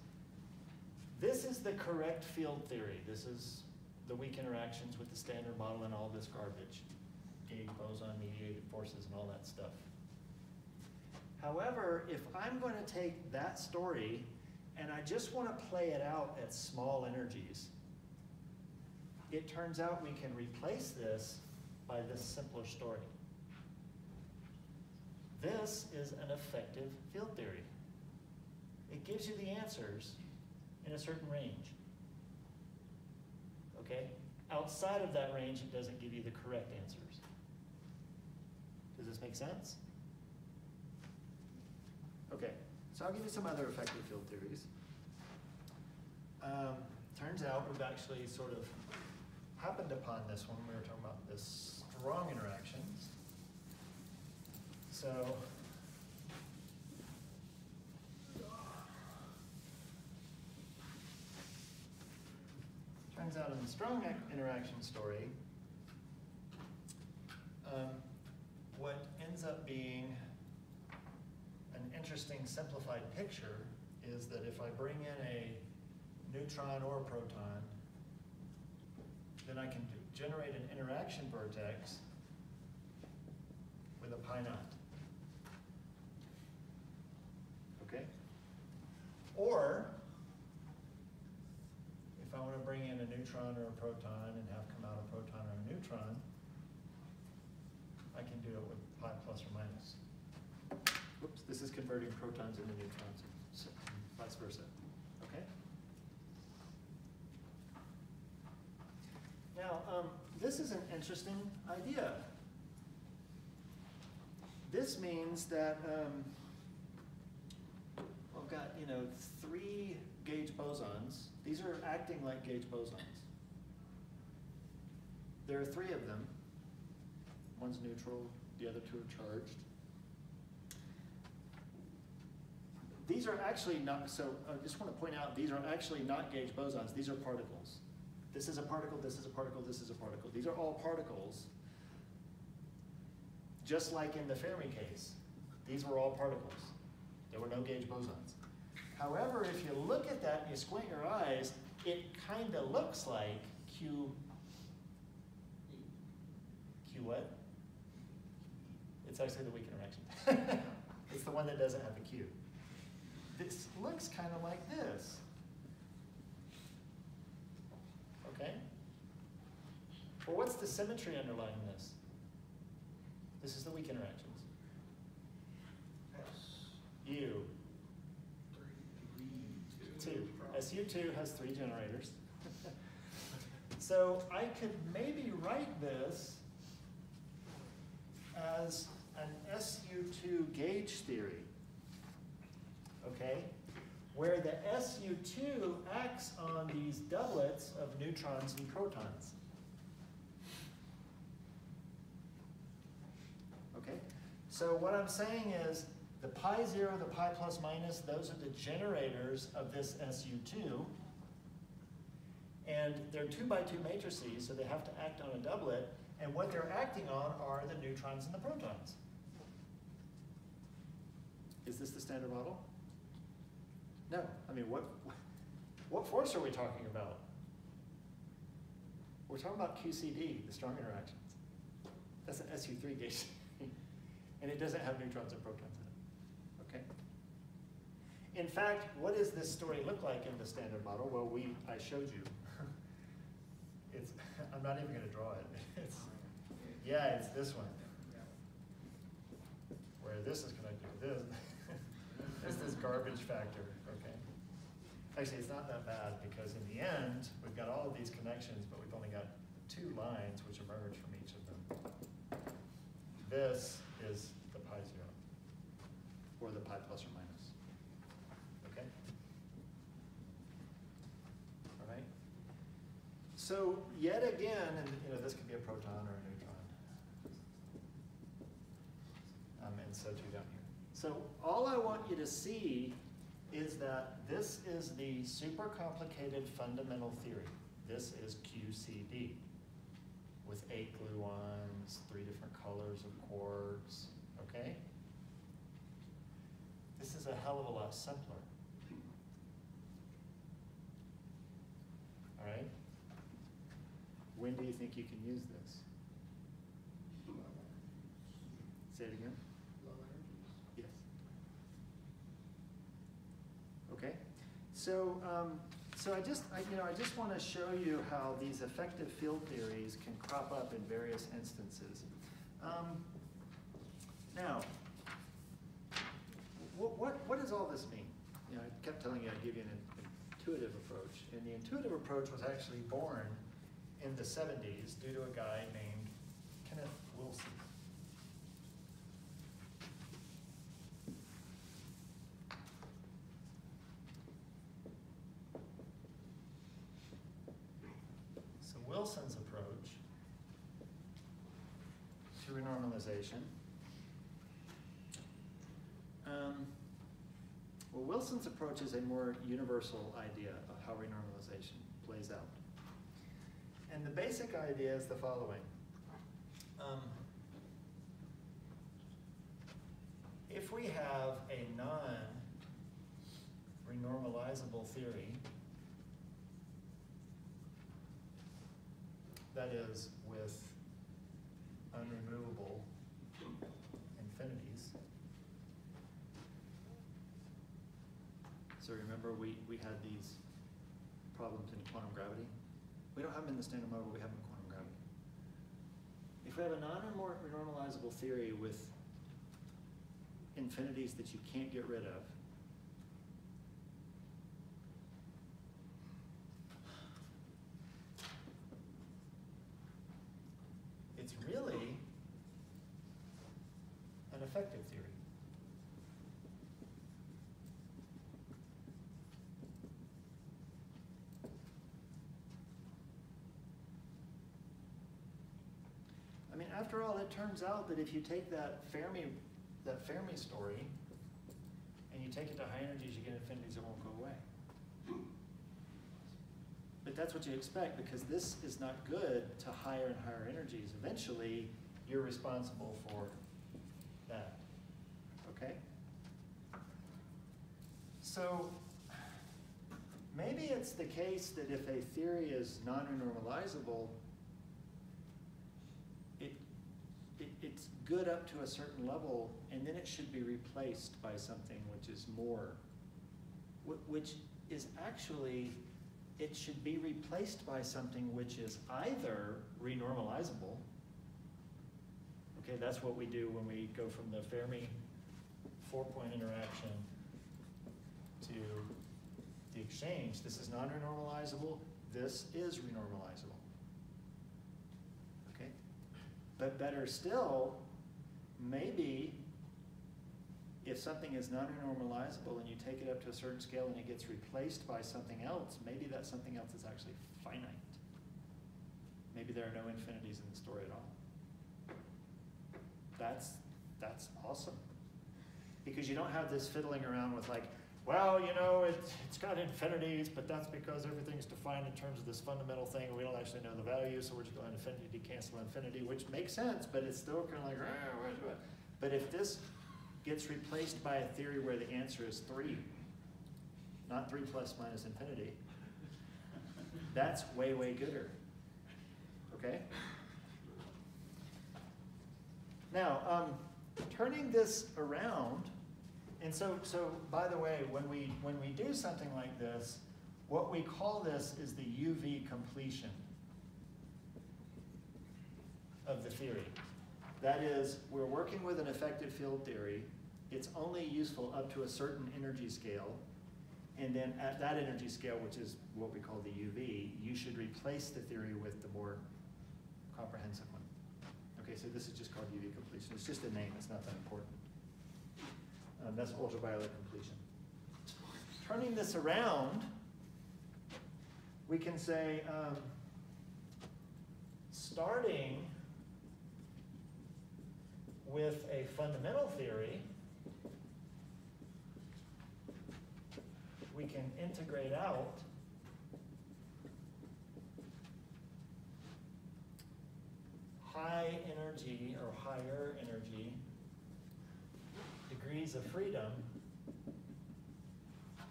this is the correct field theory. This is the weak interactions with the standard model and all this garbage. Gauge boson mediated forces and all that stuff. However, if I'm going to take that story and I just want to play it out at small energies, it turns out we can replace this by this simpler story. This is an effective field theory. It gives you the answers in a certain range. Okay? Outside of that range, it doesn't give you the correct answers. Does this make sense? Okay, so I'll give you some other effective field theories. Um, turns out we've actually sort of happened upon this when we were talking about this strong interactions. So, turns out in the strong interaction story, um, what ends up being interesting simplified picture is that if I bring in a neutron or a proton, then I can do- generate an interaction vertex with a pi naught. Okay? Or, if I want to bring in a neutron or a proton and have come out a proton or a neutron, I can do it with pi plus or minus. This is converting protons into neutrons, so vice versa, okay? Now, um, this is an interesting idea. This means that, um, we've got, you know, three gauge bosons. These are acting like gauge bosons. There are three of them. One's neutral, the other two are charged. These are actually not, so I just want to point out, these are actually not gauge bosons, these are particles. This is a particle, this is a particle, this is a particle. These are all particles. Just like in the Fermi case, these were all particles. There were no gauge bosons. However, if you look at that and you squint your eyes, it kind of looks like Q. Q what? It's actually the weak interaction. it's the one that doesn't have a Q. This looks kind of like this. Okay? Well, what's the symmetry underlying this? This is the weak interactions. U. Two. SU2 has three generators. so I could maybe write this as an SU2 gauge theory. Okay? Where the SU2 acts on these doublets of neutrons and protons. Okay? So what I'm saying is the pi 0, the pi plus minus, those are the generators of this SU2. And they're two by two matrices, so they have to act on a doublet. And what they're acting on are the neutrons and the protons. Is this the standard model? No. I mean, what, what force are we talking about? We're talking about QCD, the strong interactions. That's an SU3 gauge. and it doesn't have neutrons and protons in it. Okay? In fact, what does this story look like in the standard model? Well, we I showed you. it's I'm not even going to draw it. It's, yeah, it's this one. Where this is connected to this. it's this garbage factor. Actually, it's not that bad because in the end, we've got all of these connections, but we've only got two lines which emerge from each of them. This is the pi zero, or the pi plus or minus. Okay? All right? So yet again, and you know, this could be a proton or a neutron. Um, and so too down here. So all I want you to see is that this is the super complicated fundamental theory. This is QCD with eight gluons, three different colors of quarks, okay? This is a hell of a lot simpler. All right? When do you think you can use this? Say it again? Yes. Okay, so, um, so I just, I, you know, I just want to show you how these effective field theories can crop up in various instances. Um, now, what, what, what does all this mean? You know, I kept telling you I'd give you an intuitive approach, and the intuitive approach was actually born in the 70s due to a guy named Kenneth Wilson. So Wilson's approach to Um, well, Wilson's approach is a more universal idea of how renormalization plays out. And the basic idea is the following. Um, if we have a non-renormalizable theory, that is with unremovable infinities. So remember, we, we had these problems in quantum gravity? We don't have them in the standard model, but we have them in quantum gravity. If we have a non-renormalizable theory with infinities that you can't get rid of, it's really an effective theory. I mean, after all, it turns out that if you take that Fermi, that Fermi story, and you take it to high energies, you get infinities that won't go away. But that's what you expect because this is not good to higher and higher energies. Eventually, you're responsible for that. Okay? So maybe it's the case that if a theory is non-renormalizable, it, it, it's good up to a certain level, and then it should be replaced by something which is more, which is actually, it should be replaced by something which is either renormalizable. Okay, that's what we do when we go from the Fermi four-point interaction to the exchange. This is non-renormalizable, this is renormalizable. Okay? But better still, maybe if something is non-renormalizable and you take it up to a certain scale and it gets replaced by something else, maybe that something else is actually finite. Maybe there are no infinities in the story at all. That's, that's awesome. Because you don't have this fiddling around with like, well, you know, it, it's got infinities, but that's because everything's defined in terms of this fundamental thing, and we don't actually know the value, so we're just going to infinity to cancel infinity, which makes sense, but it's still kind of like, "Ah, what, what?" But if this gets replaced by a theory where the answer is three, not three plus minus infinity, that's way, way gooder. Okay? Now, um, turning this around, and so, so by the way, when we, when we do something like this, what we call this is the UV completion of the theory. That is, we're working with an effective field theory. It's only useful up to a certain energy scale. And then at that energy scale, which is what we call the UV, you should replace the theory with the more comprehensive one. Okay, so this is just called UV completion. It's just a name, it's not that important. Um, that's ultraviolet completion. Turning this around, we can say, um, starting with a fundamental theory, we can integrate out high energy or higher energy degrees of freedom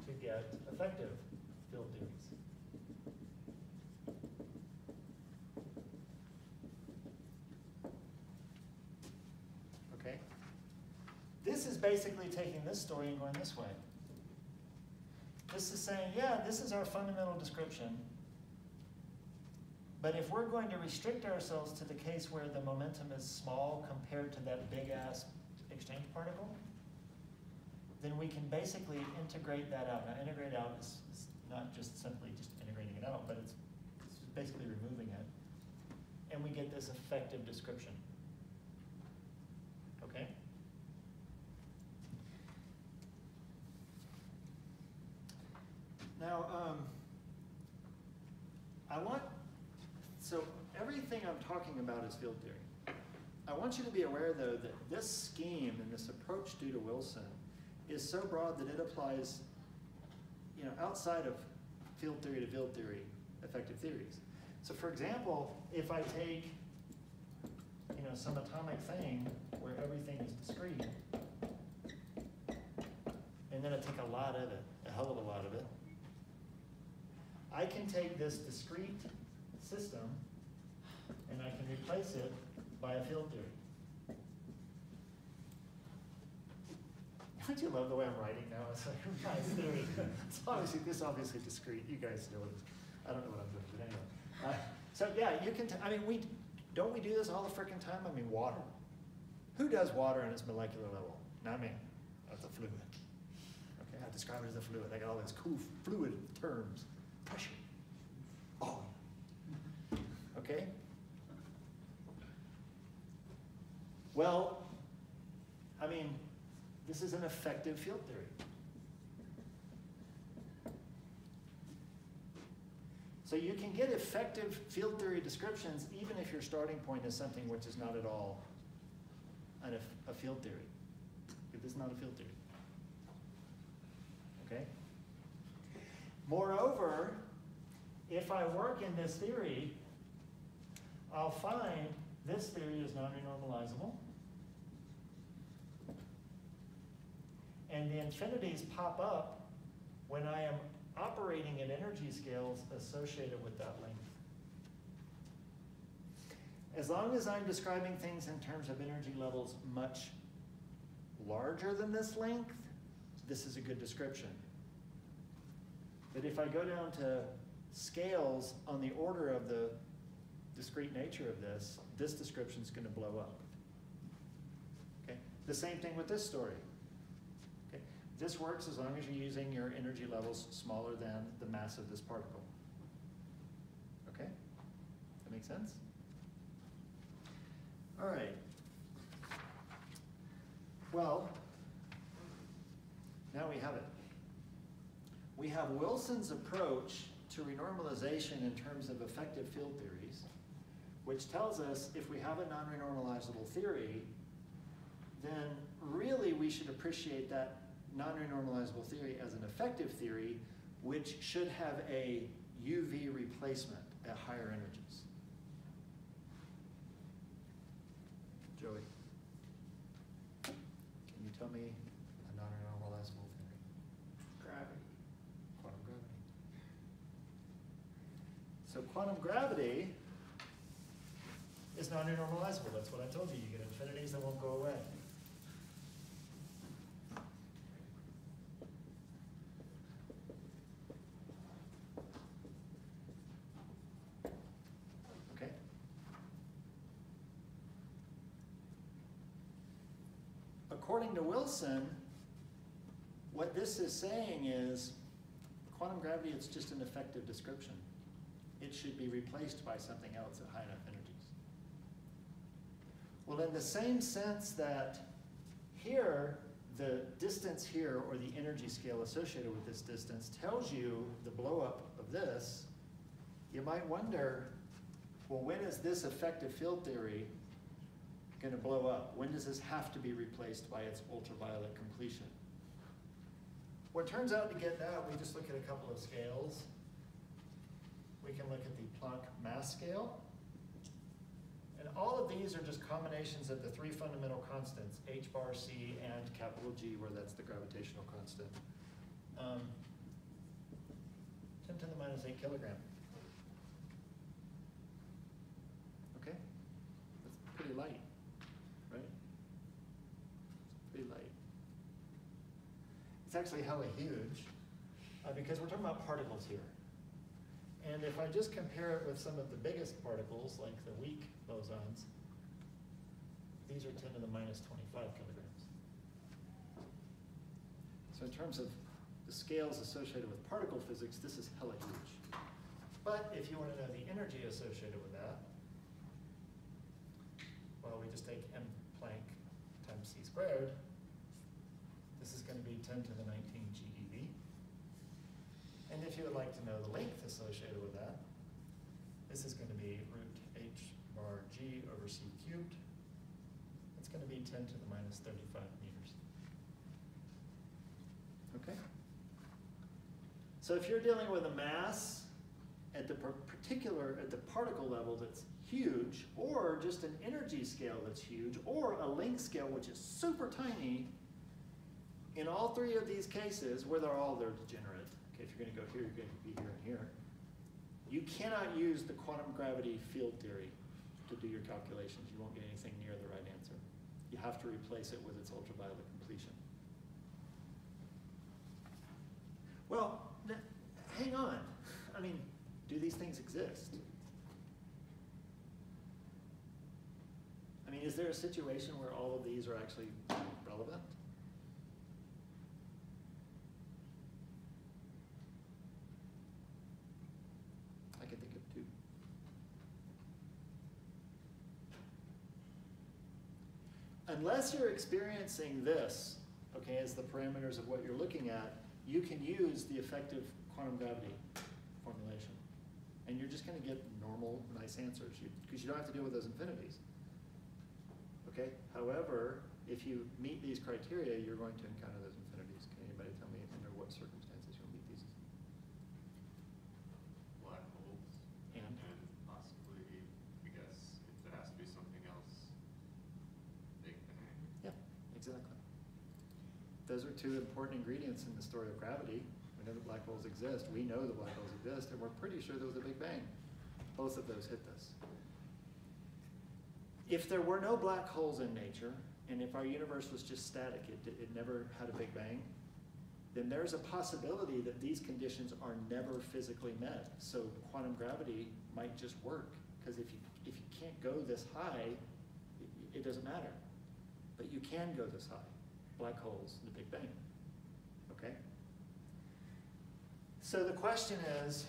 to get effective field theories. Okay? This is basically taking this story and going this way. This is saying, yeah, this is our fundamental description. But if we're going to restrict ourselves to the case where the momentum is small compared to that big ass exchange particle, then we can basically integrate that out. Now, integrate out is, is not just simply just integrating it out, but it's, it's basically removing it. And we get this effective description. Okay? Now, um, I want, so everything I'm talking about is field theory. I want you to be aware, though, that this scheme and this approach due to Wilson is so broad that it applies, you know, outside of field theory to field theory, effective theories. So, for example, if I take, you know, some atomic thing where everything is discrete, and then I take a lot of it, a hell of a lot of it. I can take this discrete system and I can replace it by a field theory. Don't you love the way I'm writing now? It's like, nice theory. It's obviously, this obviously discrete. You guys know what. I don't know what I'm doing, but anyway. Uh, So yeah, you can, I mean, we, don't we do this all the freaking time? I mean, water. Who does water on its molecular level? Not me. That's a fluid. Okay, I describe it as a fluid. I got all these cool fluid terms. Pressure. Oh. Okay? Well, I mean, this is an effective field theory. So you can get effective field theory descriptions even if your starting point is something which is not at all an, a field theory. If it's not a field theory. Okay? Moreover, if I work in this theory, I'll find this theory is non-renormalizable. And the infinities pop up when I am operating at energy scales associated with that length. As long as I'm describing things in terms of energy levels much larger than this length, this is a good description. But if I go down to scales on the order of the discrete nature of this, this description is going to blow up. Okay? The same thing with this story. This works as long as you're using your energy levels smaller than the mass of this particle. Okay? That makes sense? All right. Well, now we have it. We have Wilson's approach to renormalization in terms of effective field theories, which tells us if we have a non-renormalizable theory, then really we should appreciate that non-renormalizable theory as an effective theory, which should have a UV replacement at higher energies. Joey, can you tell me a non-renormalizable theory? Gravity. Quantum gravity. So quantum gravity is non-renormalizable. That's what I told you. You get infinities that won't go away. Okay? According to Wilson, what this is saying is quantum gravity, it's just an effective description. It should be replaced by something else at high enough energies. Well, in the same sense that here, the distance here, or the energy scale associated with this distance, tells you the blowup of this, you might wonder, well, when is this effective field theory going to blow up? When does this have to be replaced by its ultraviolet completion? Well, it turns out to get that, we just look at a couple of scales. We can look at the Planck mass scale. And all of these are just combinations of the three fundamental constants, h bar c and capital G, where that's the gravitational constant. Um, 10 to the minus 8 kilogram. Okay? That's pretty light, right? It's pretty light. It's actually hella huge, uh, because we're talking about particles here. And if I just compare it with some of the biggest particles, like the weak bosons, these are 10 to the minus 25 kilograms. So in terms of the scales associated with particle physics, this is hella huge. But if you want to know the energy associated with that, well, we just take m Planck times c squared. Going to be 10 to the 19 GeV. And if you would like to know the length associated with that, this is going to be root h bar g over c cubed. It's going to be 10 to the minus 35 meters. Okay? So if you're dealing with a mass at the particular, at the particle level that's huge, or just an energy scale that's huge, or a length scale which is super tiny, in all three of these cases, where they're all, they're degenerate, okay, if you're gonna go here, you're gonna be here and here, you cannot use the quantum gravity field theory to do your calculations. You won't get anything near the right answer. You have to replace it with its ultraviolet completion. Well, hang on. I mean, do these things exist? I mean, is there a situation where all of these are actually relevant? I can think of two. Unless you're experiencing this, okay, as the parameters of what you're looking at, you can use the effective quantum gravity formulation. And you're just gonna get normal, nice answers, because you don't have to deal with those infinities. Okay, however, if you meet these criteria, you're going to encounter those infinities. Can anybody tell me under what circumstances you'll meet these? Black holes. And? possibly, I guess, if there has to be something else, Big Bang. Yeah, exactly. Those are two important ingredients in the story of gravity. We know that black holes exist. We know that black holes exist, and we're pretty sure there was a Big Bang. Both of those hit this. If there were no black holes in nature, and if our universe was just static, it, it never had a Big Bang, then there's a possibility that these conditions are never physically met. So quantum gravity might just work, because if you, if you can't go this high, it, it doesn't matter. But you can go this high, black holes and the Big Bang, okay? So the question is,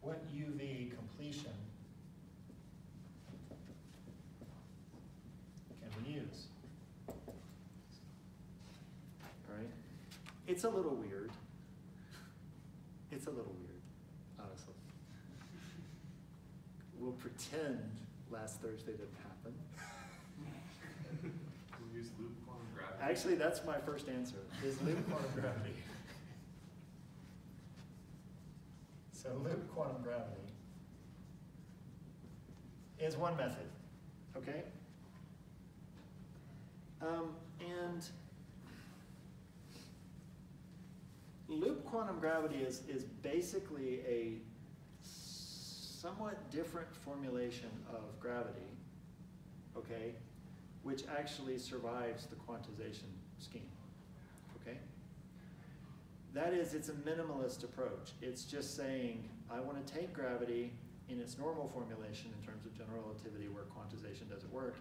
what UV completion can we use? All right? It's a little weird. It's a little weird, honestly. We'll pretend last Thursday didn't happen. Loop quantum gravity? Actually, that's my first answer, is loop quantum gravity. So loop quantum gravity is one method, okay? Um, and loop quantum gravity is, is basically a somewhat different formulation of gravity, okay, which actually survives the quantization scheme, okay? That is, it's a minimalist approach. It's just saying, I want to take gravity in its normal formulation in terms of general relativity where quantization doesn't work,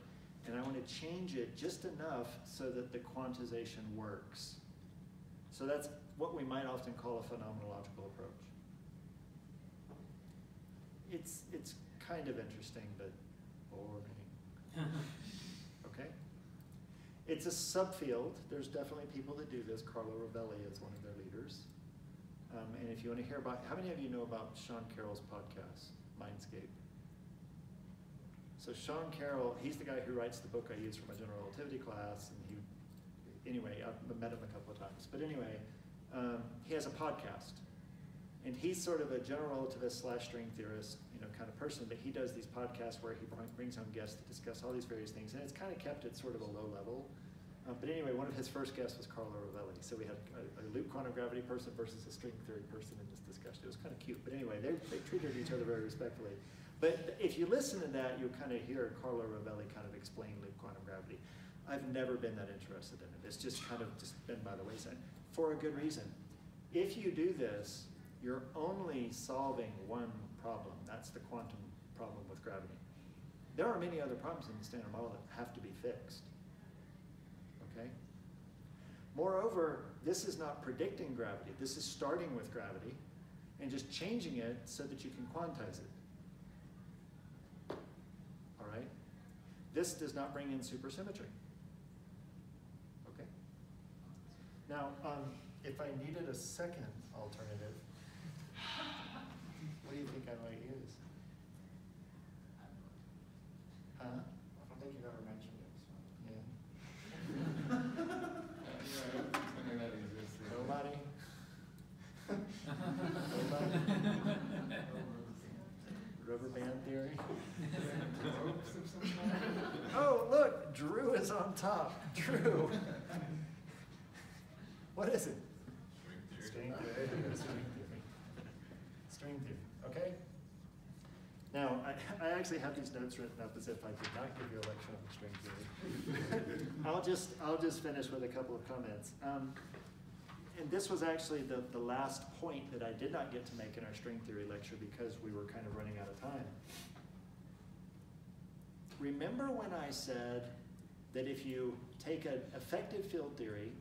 and I want to change it just enough so that the quantization works. So that's what we might often call a phenomenological approach. It's, it's kind of interesting, but boring. It's a subfield. There's definitely people that do this. Carlo Rovelli is one of their leaders. Um, and if you want to hear about, how many of you know about Sean Carroll's podcast, Mindscape? So Sean Carroll, he's the guy who writes the book I use for my general relativity class, and he, anyway, I've met him a couple of times. But anyway, um, he has a podcast, and he's sort of a general relativist slash string theorist, you know, kind of person. But he does these podcasts where he brings on guests to discuss all these various things, and it's kind of kept at sort of a low level. Uh, but anyway, one of his first guests was Carlo Rovelli. So we had a, a loop quantum gravity person versus a string theory person in this discussion. It was kind of cute. But anyway, they, they treated each other very respectfully. But if you listen to that, you'll kind of hear Carlo Rovelli kind of explain loop quantum gravity. I've never been that interested in it. It's just kind of just been by the wayside for a good reason. If you do this, you're only solving one problem. That's the quantum problem with gravity. There are many other problems in the standard model that have to be fixed. Okay? Moreover, this is not predicting gravity. This is starting with gravity and just changing it so that you can quantize it. All right? This does not bring in supersymmetry. Okay? Now, um, if I needed a second alternative, what do you think I might use? Huh? I don't think you've ever mentioned it, so. Yeah. Nobody? Rubber band theory? Oh, look, Drew is on top, Drew. What is it? String theory. String theory, string theory. String theory, okay? Now, I, I actually have these notes written up as if I did not give you a lecture on string theory. I'll just, I'll just finish with a couple of comments. Um, and this was actually the, the last point that I did not get to make in our string theory lecture because we were kind of running out of time. Remember when I said that if you take an effective field theory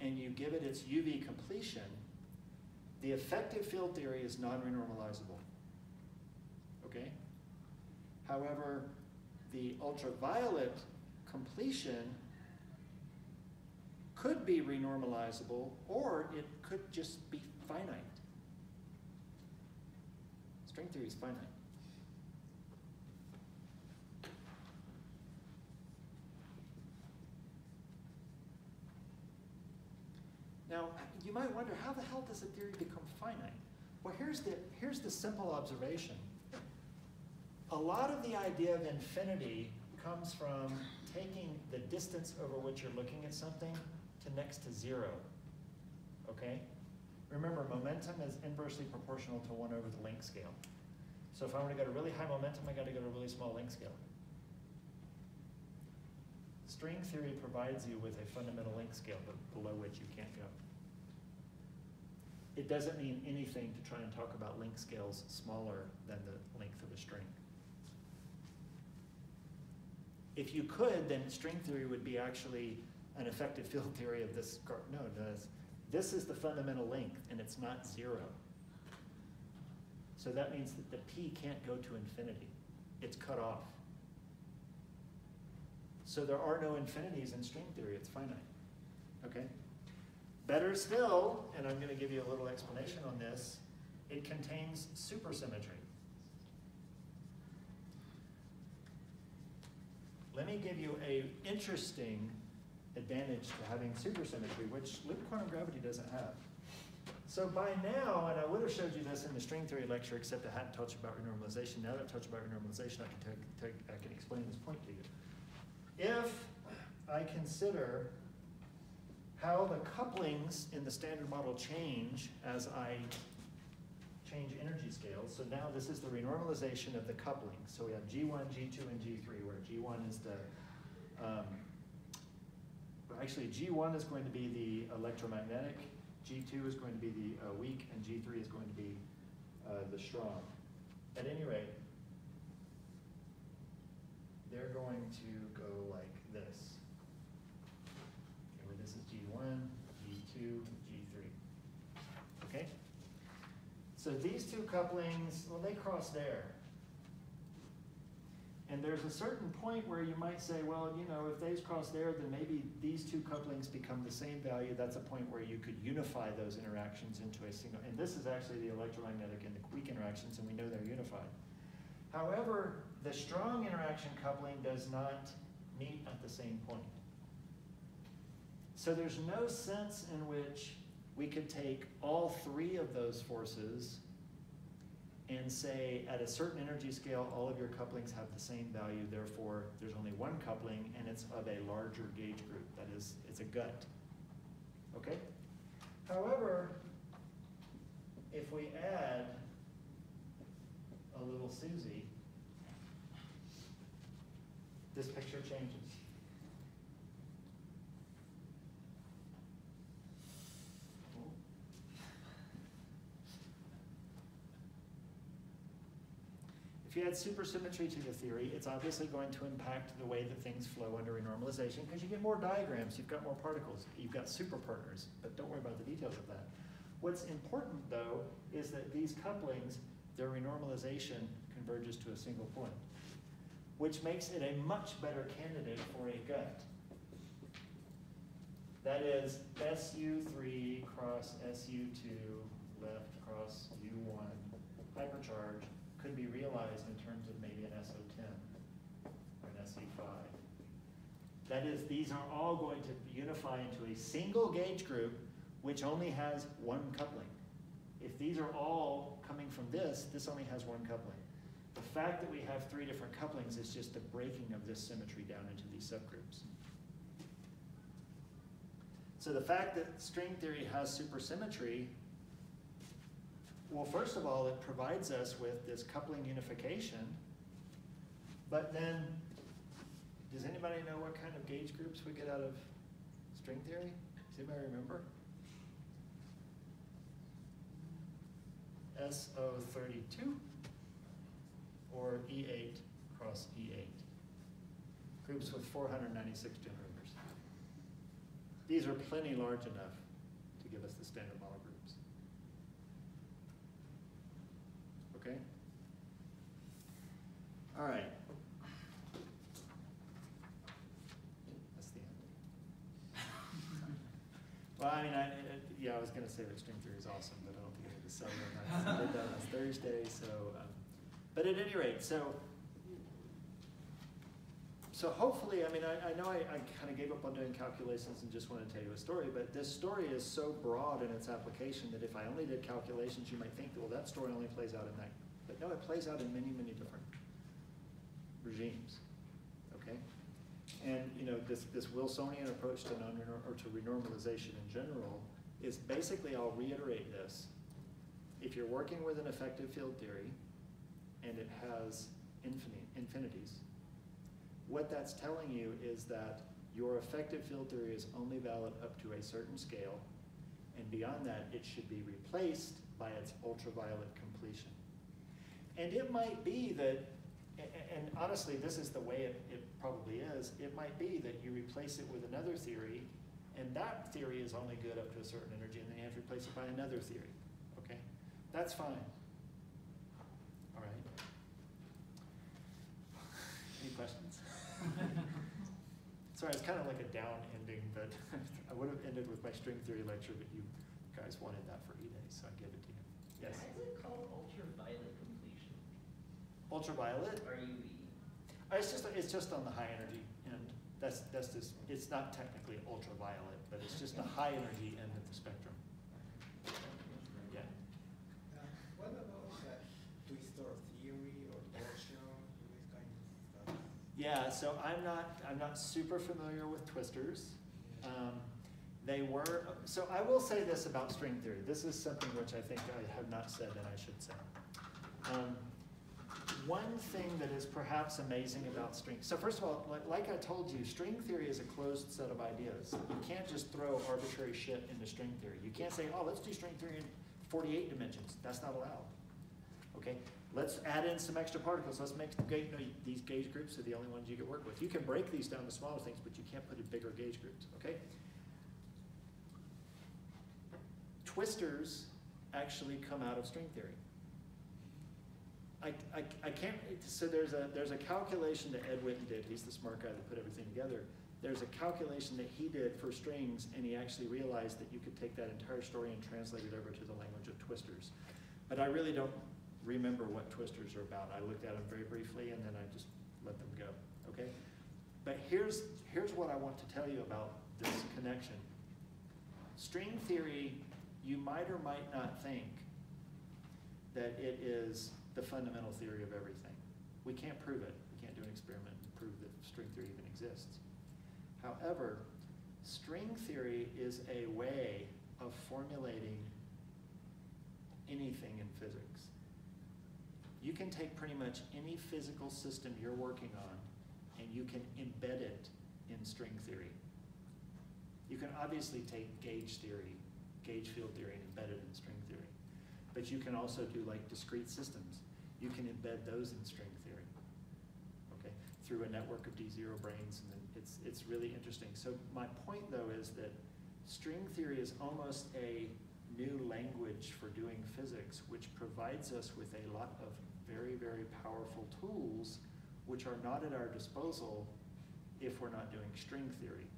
and you give it its UV completion, the effective field theory is non-renormalizable. Okay? However, the ultraviolet completion could be renormalizable or it could just be finite. String theory is finite. Now, you might wonder, how the hell does a theory become finite? Well, here's the, here's the simple observation. A lot of the idea of infinity comes from taking the distance over which you're looking at something to next to zero, okay? Remember, momentum is inversely proportional to one over the length scale. So if I want to go to really high momentum, I got to go to a really small length scale. String theory provides you with a fundamental length scale but below which you can't go. It doesn't mean anything to try and talk about length scales smaller than the length of a string. If you could, then string theory would be actually an effective field theory of this. No, this is the fundamental length, and it's not zero. So that means that the p can't go to infinity. It's cut off. So there are no infinities in string theory, it's finite. Okay? Better still, and I'm going to give you a little explanation on this, it contains supersymmetry. Let me give you a interesting advantage to having supersymmetry, which loop quantum gravity doesn't have. So by now, and I would have showed you this in the string theory lecture, except I hadn't you about renormalization. Now that I've you about renormalization, I can, take, take, I can explain this point to you. If I consider how the couplings in the standard model change as I change energy scales. So now this is the renormalization of the couplings. So we have G1, G2, and G3, where G1 is the, um, actually G1 is going to be the electromagnetic, G2 is going to be the uh, weak, and G3 is going to be uh, the strong. At any rate, they're going to go like this. Okay, where this is G1, G2, G3. Okay? So these two couplings, well, they cross there. And there's a certain point where you might say, well, you know, if these cross there, then maybe these two couplings become the same value. That's a point where you could unify those interactions into a single. And this is actually the electromagnetic and the weak interactions, and we know they're unified. However, the strong interaction coupling does not meet at the same point. So there's no sense in which we could take all three of those forces and say at a certain energy scale, all of your couplings have the same value, therefore there's only one coupling and it's of a larger gauge group, that is, it's a GUT. Okay? However, if we add a little SUSY, this picture changes. If you add supersymmetry to the theory, it's obviously going to impact the way that things flow under renormalization because you get more diagrams, you've got more particles, you've got superpartners, but don't worry about the details of that. What's important though is that these couplings, their renormalization converges to a single point, which makes it a much better candidate for a GUT. That is SU3 cross SU2 left cross U1 hypercharge could be realized in terms of maybe an SO10 or an SU5. That is, these are all going to unify into a single gauge group which only has one coupling. If these are all coming from this, this only has one coupling. The fact that we have three different couplings is just the breaking of this symmetry down into these subgroups. So the fact that string theory has supersymmetry, well, first of all, it provides us with this coupling unification. But then, does anybody know what kind of gauge groups we get out of string theory? Does anybody remember? SO thirty-two or E eight cross E eight. Groups with four hundred ninety-six generators. These are plenty large enough to give us the standard model groups. Okay? All right. That's the end. Well, I mean, I, it- yeah, I was gonna say that string theory is awesome, but I don't think I need to sell them. I did that last Thursday, so, um, but at any rate, so, so hopefully, I mean, I, I know I, I kind of gave up on doing calculations and just want to tell you a story, but this story is so broad in its application that if I only did calculations, you might think, well, that story only plays out in that. But no, it plays out in many, many different regimes, okay? And, you know, this, this Wilsonian approach to non or to renormalization in general is basically, I'll reiterate this. If you're working with an effective field theory and it has infini- infinities, what that's telling you is that your effective field theory is only valid up to a certain scale, and beyond that, it should be replaced by its ultraviolet completion. And it might be that, and honestly, this is the way it, it probably is, it might be that you replace it with another theory, and that theory is only good up to a certain energy, and then you have to replace it by another theory, okay? That's fine. All right. Any questions? Sorry, it's kind of like a down ending, but I would have ended with my string theory lecture, but you guys wanted that for E-Day, so I give it to you. Yes? Why is it called ultraviolet completion? Ultraviolet? R U. Uh, It's just, it's just on the high energy end. That's, that's just, it's not technically ultraviolet, but it's just the high energy end of the spectrum. Yeah. Uh, What about that twistor theory or torsion, this kind of stuff? Yeah, so I'm not, I'm not super familiar with twistors. Um, they were, so I will say this about string theory. This is something which I think I have not said and I should say. Um, one thing that is perhaps amazing about string, so first of all, like, like I told you, string theory is a closed set of ideas. You can't just throw arbitrary shit into string theory. You can't say, oh, let's do string theory in 48 dimensions. That's not allowed. Okay, let's add in some extra particles. Let's make these gauge groups are the only ones you can work with. You can break these down to smaller things, but you can't put in bigger gauge groups, okay? Twistors actually come out of string theory. I, I, I can't, so there's a, there's a calculation that Ed Witten did, he's the smart guy that put everything together. There's a calculation that he did for strings, and he actually realized that you could take that entire story and translate it over to the language of twistors. But I really don't remember what twistors are about. I looked at them very briefly, and then I just let them go, okay? But here's, here's what I want to tell you about this connection. String theory, you might or might not think that it is the fundamental theory of everything. We can't prove it. We can't do an experiment and prove that string theory even exists. However, string theory is a way of formulating anything in physics. You can take pretty much any physical system you're working on and you can embed it in string theory. You can obviously take gauge theory, gauge field theory, and embed it in string theory. But you can also do like discrete systems. You can embed those in string theory, okay, through a network of D0 branes, and it's, it's really interesting. So my point though is that string theory is almost a new language for doing physics, which provides us with a lot of very, very powerful tools which are not at our disposal if we're not doing string theory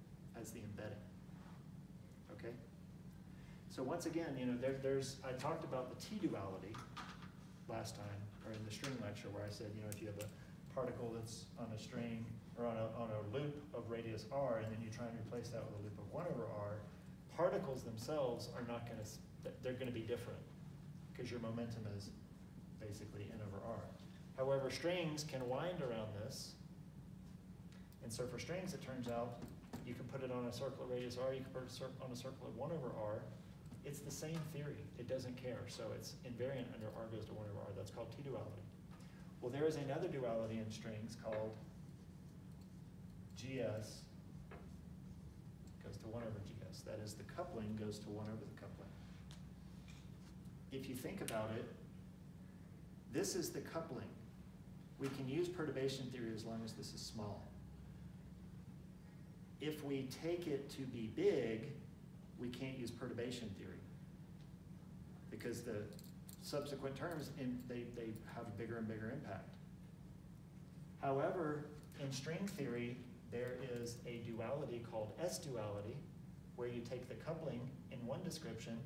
as the embedding. Okay? So once again, you know, there, there's, I talked about the T-duality last time, or in the string lecture, where I said, you know, if you have a particle that's on a string, or on a, on a loop of radius r, and then you try and replace that with a loop of one over r, particles themselves are not gonna, they're gonna be different, because your momentum is basically n over r. However, strings can wind around this. And so for strings, it turns out, you can put it on a circle of radius r, you can put it on a circle of one over r. It's the same theory, it doesn't care, so it's invariant under r goes to one over r, that's called T-duality. Well, there is another duality in strings called GS goes to one over GS. That is, the coupling goes to one over the coupling. If you think about it, this is the coupling. We can use perturbation theory as long as this is small. If we take it to be big, we can't use perturbation theory. Because the subsequent terms, in, they, they have a bigger and bigger impact. However, in string theory, there is a duality called S-duality, where you take the coupling in one description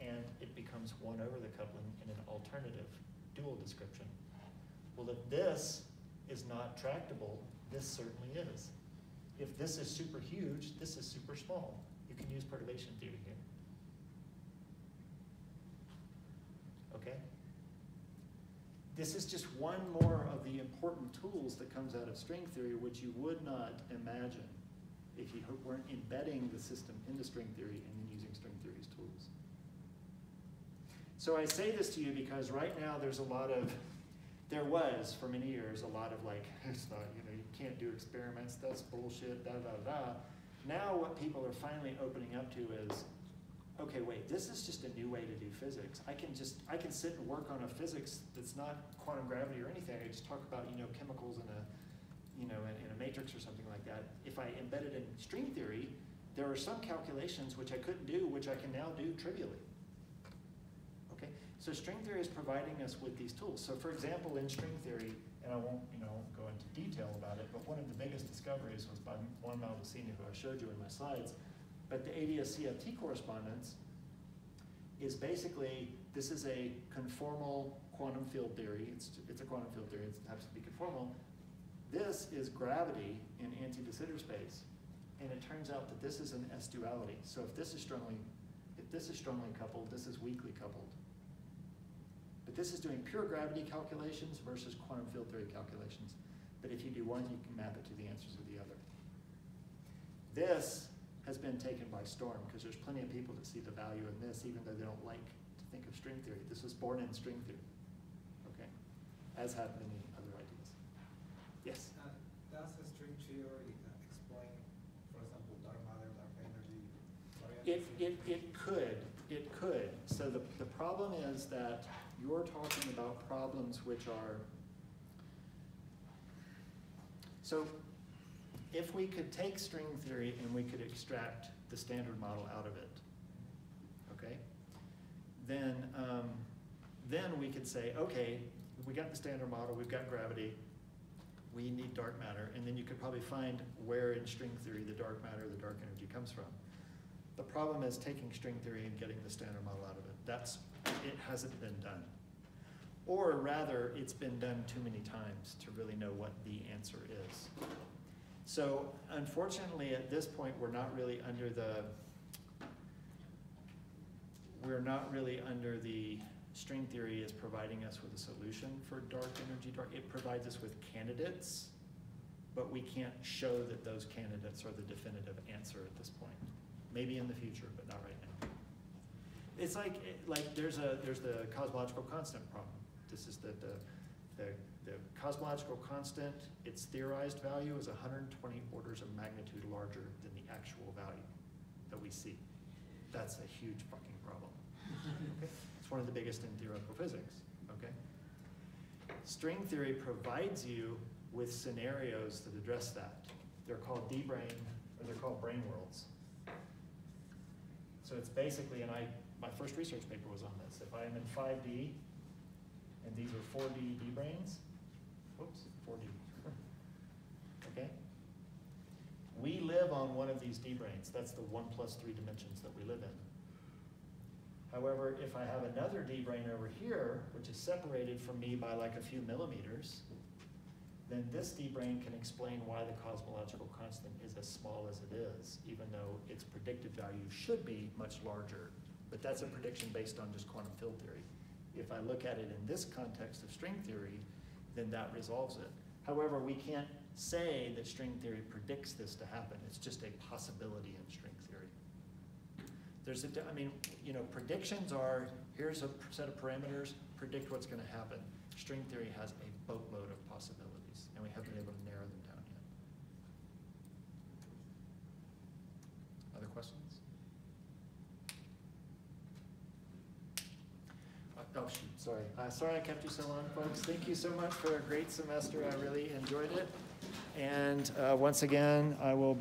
and it becomes one over the coupling in an alternative dual description. Well, if this is not tractable, this certainly is. If this is super huge, this is super small. You can use perturbation theory here. Okay? This is just one more of the important tools that comes out of string theory, which you would not imagine if you weren't embedding the system into string theory and then using string theory's tools. So I say this to you because right now there's a lot of, there was for many years a lot of like, it's not, you know, you can't do experiments, that's bullshit, da da da. Now what people are finally opening up to is, okay, wait, this is just a new way to do physics. I can just, I can sit and work on a physics that's not quantum gravity or anything. I just talk about, you know, chemicals in a, you know, in, in a matrix or something like that. If I embed it in string theory, there are some calculations which I couldn't do, which I can now do trivially. Okay, so string theory is providing us with these tools. So for example, in string theory, and I won't, you know, go into detail about it, but one of the biggest discoveries was by Juan Maldacena, who I showed you in my slides. But the ADS CFT correspondence is basically, this is a conformal quantum field theory. It's, it's a quantum field theory, it happens to be conformal. This is gravity in anti-de Sitter space. And it turns out that this is an S-duality. So if this is strongly, if this is strongly coupled, this is weakly coupled. But this is doing pure gravity calculations versus quantum field theory calculations. But if you do one, you can map it to the answers of the other. This has been taken by storm because there's plenty of people that see the value in this, even though they don't like to think of string theory. This was born in string theory, okay? As have many other ideas. Yes? Uh, Does the string theory uh, explain, for example, dark matter, dark energy? It, it, it could, it could. So the, the problem is that you're talking about problems which are, so if we could take string theory and we could extract the standard model out of it, okay? Then, um, then we could say, okay, we got the standard model, we've got gravity, we need dark matter, and then you could probably find where in string theory the dark matter, the dark energy comes from. The problem is taking string theory and getting the standard model out of it. That's, it hasn't been done. Or rather, it's been done too many times to really know what the answer is. So unfortunately, at this point, we're not really under the, we're not really under the, string theory is providing us with a solution for dark energy, dark, it provides us with candidates, but we can't show that those candidates are the definitive answer at this point. Maybe in the future, but not right now. It's like, like there's a, there's the cosmological constant problem. This is the, the, the, the cosmological constant, its theorized value is hundred and twenty orders of magnitude larger than the actual value that we see. That's a huge fucking problem. Okay? It's one of the biggest in theoretical physics, okay? String theory provides you with scenarios that address that. They're called D-brane, or they're called brane worlds. So it's basically, and I, my first research paper was on this. If I am in five D, and these are four D D branes, whoops, four D. Okay? We live on one of these D branes. That's the one plus three dimensions that we live in. However, if I have another D brane over here, which is separated from me by like a few millimeters, then this D brane can explain why the cosmological constant is as small as it is, even though its predicted value should be much larger. But that's a prediction based on just quantum field theory. If I look at it in this context of string theory, then that resolves it. However, we can't say that string theory predicts this to happen. It's just a possibility in string theory. There's a, I mean, you know, predictions are, here's a set of parameters, predict what's gonna happen. String theory has a boatload of possibilities, and we haven't been able to narrow them down yet. Other questions? Uh, Oh, shoot, sorry. Uh, sorry I kept you so long, folks. Thank you so much for a great semester. I really enjoyed it. And, uh, once again, I will be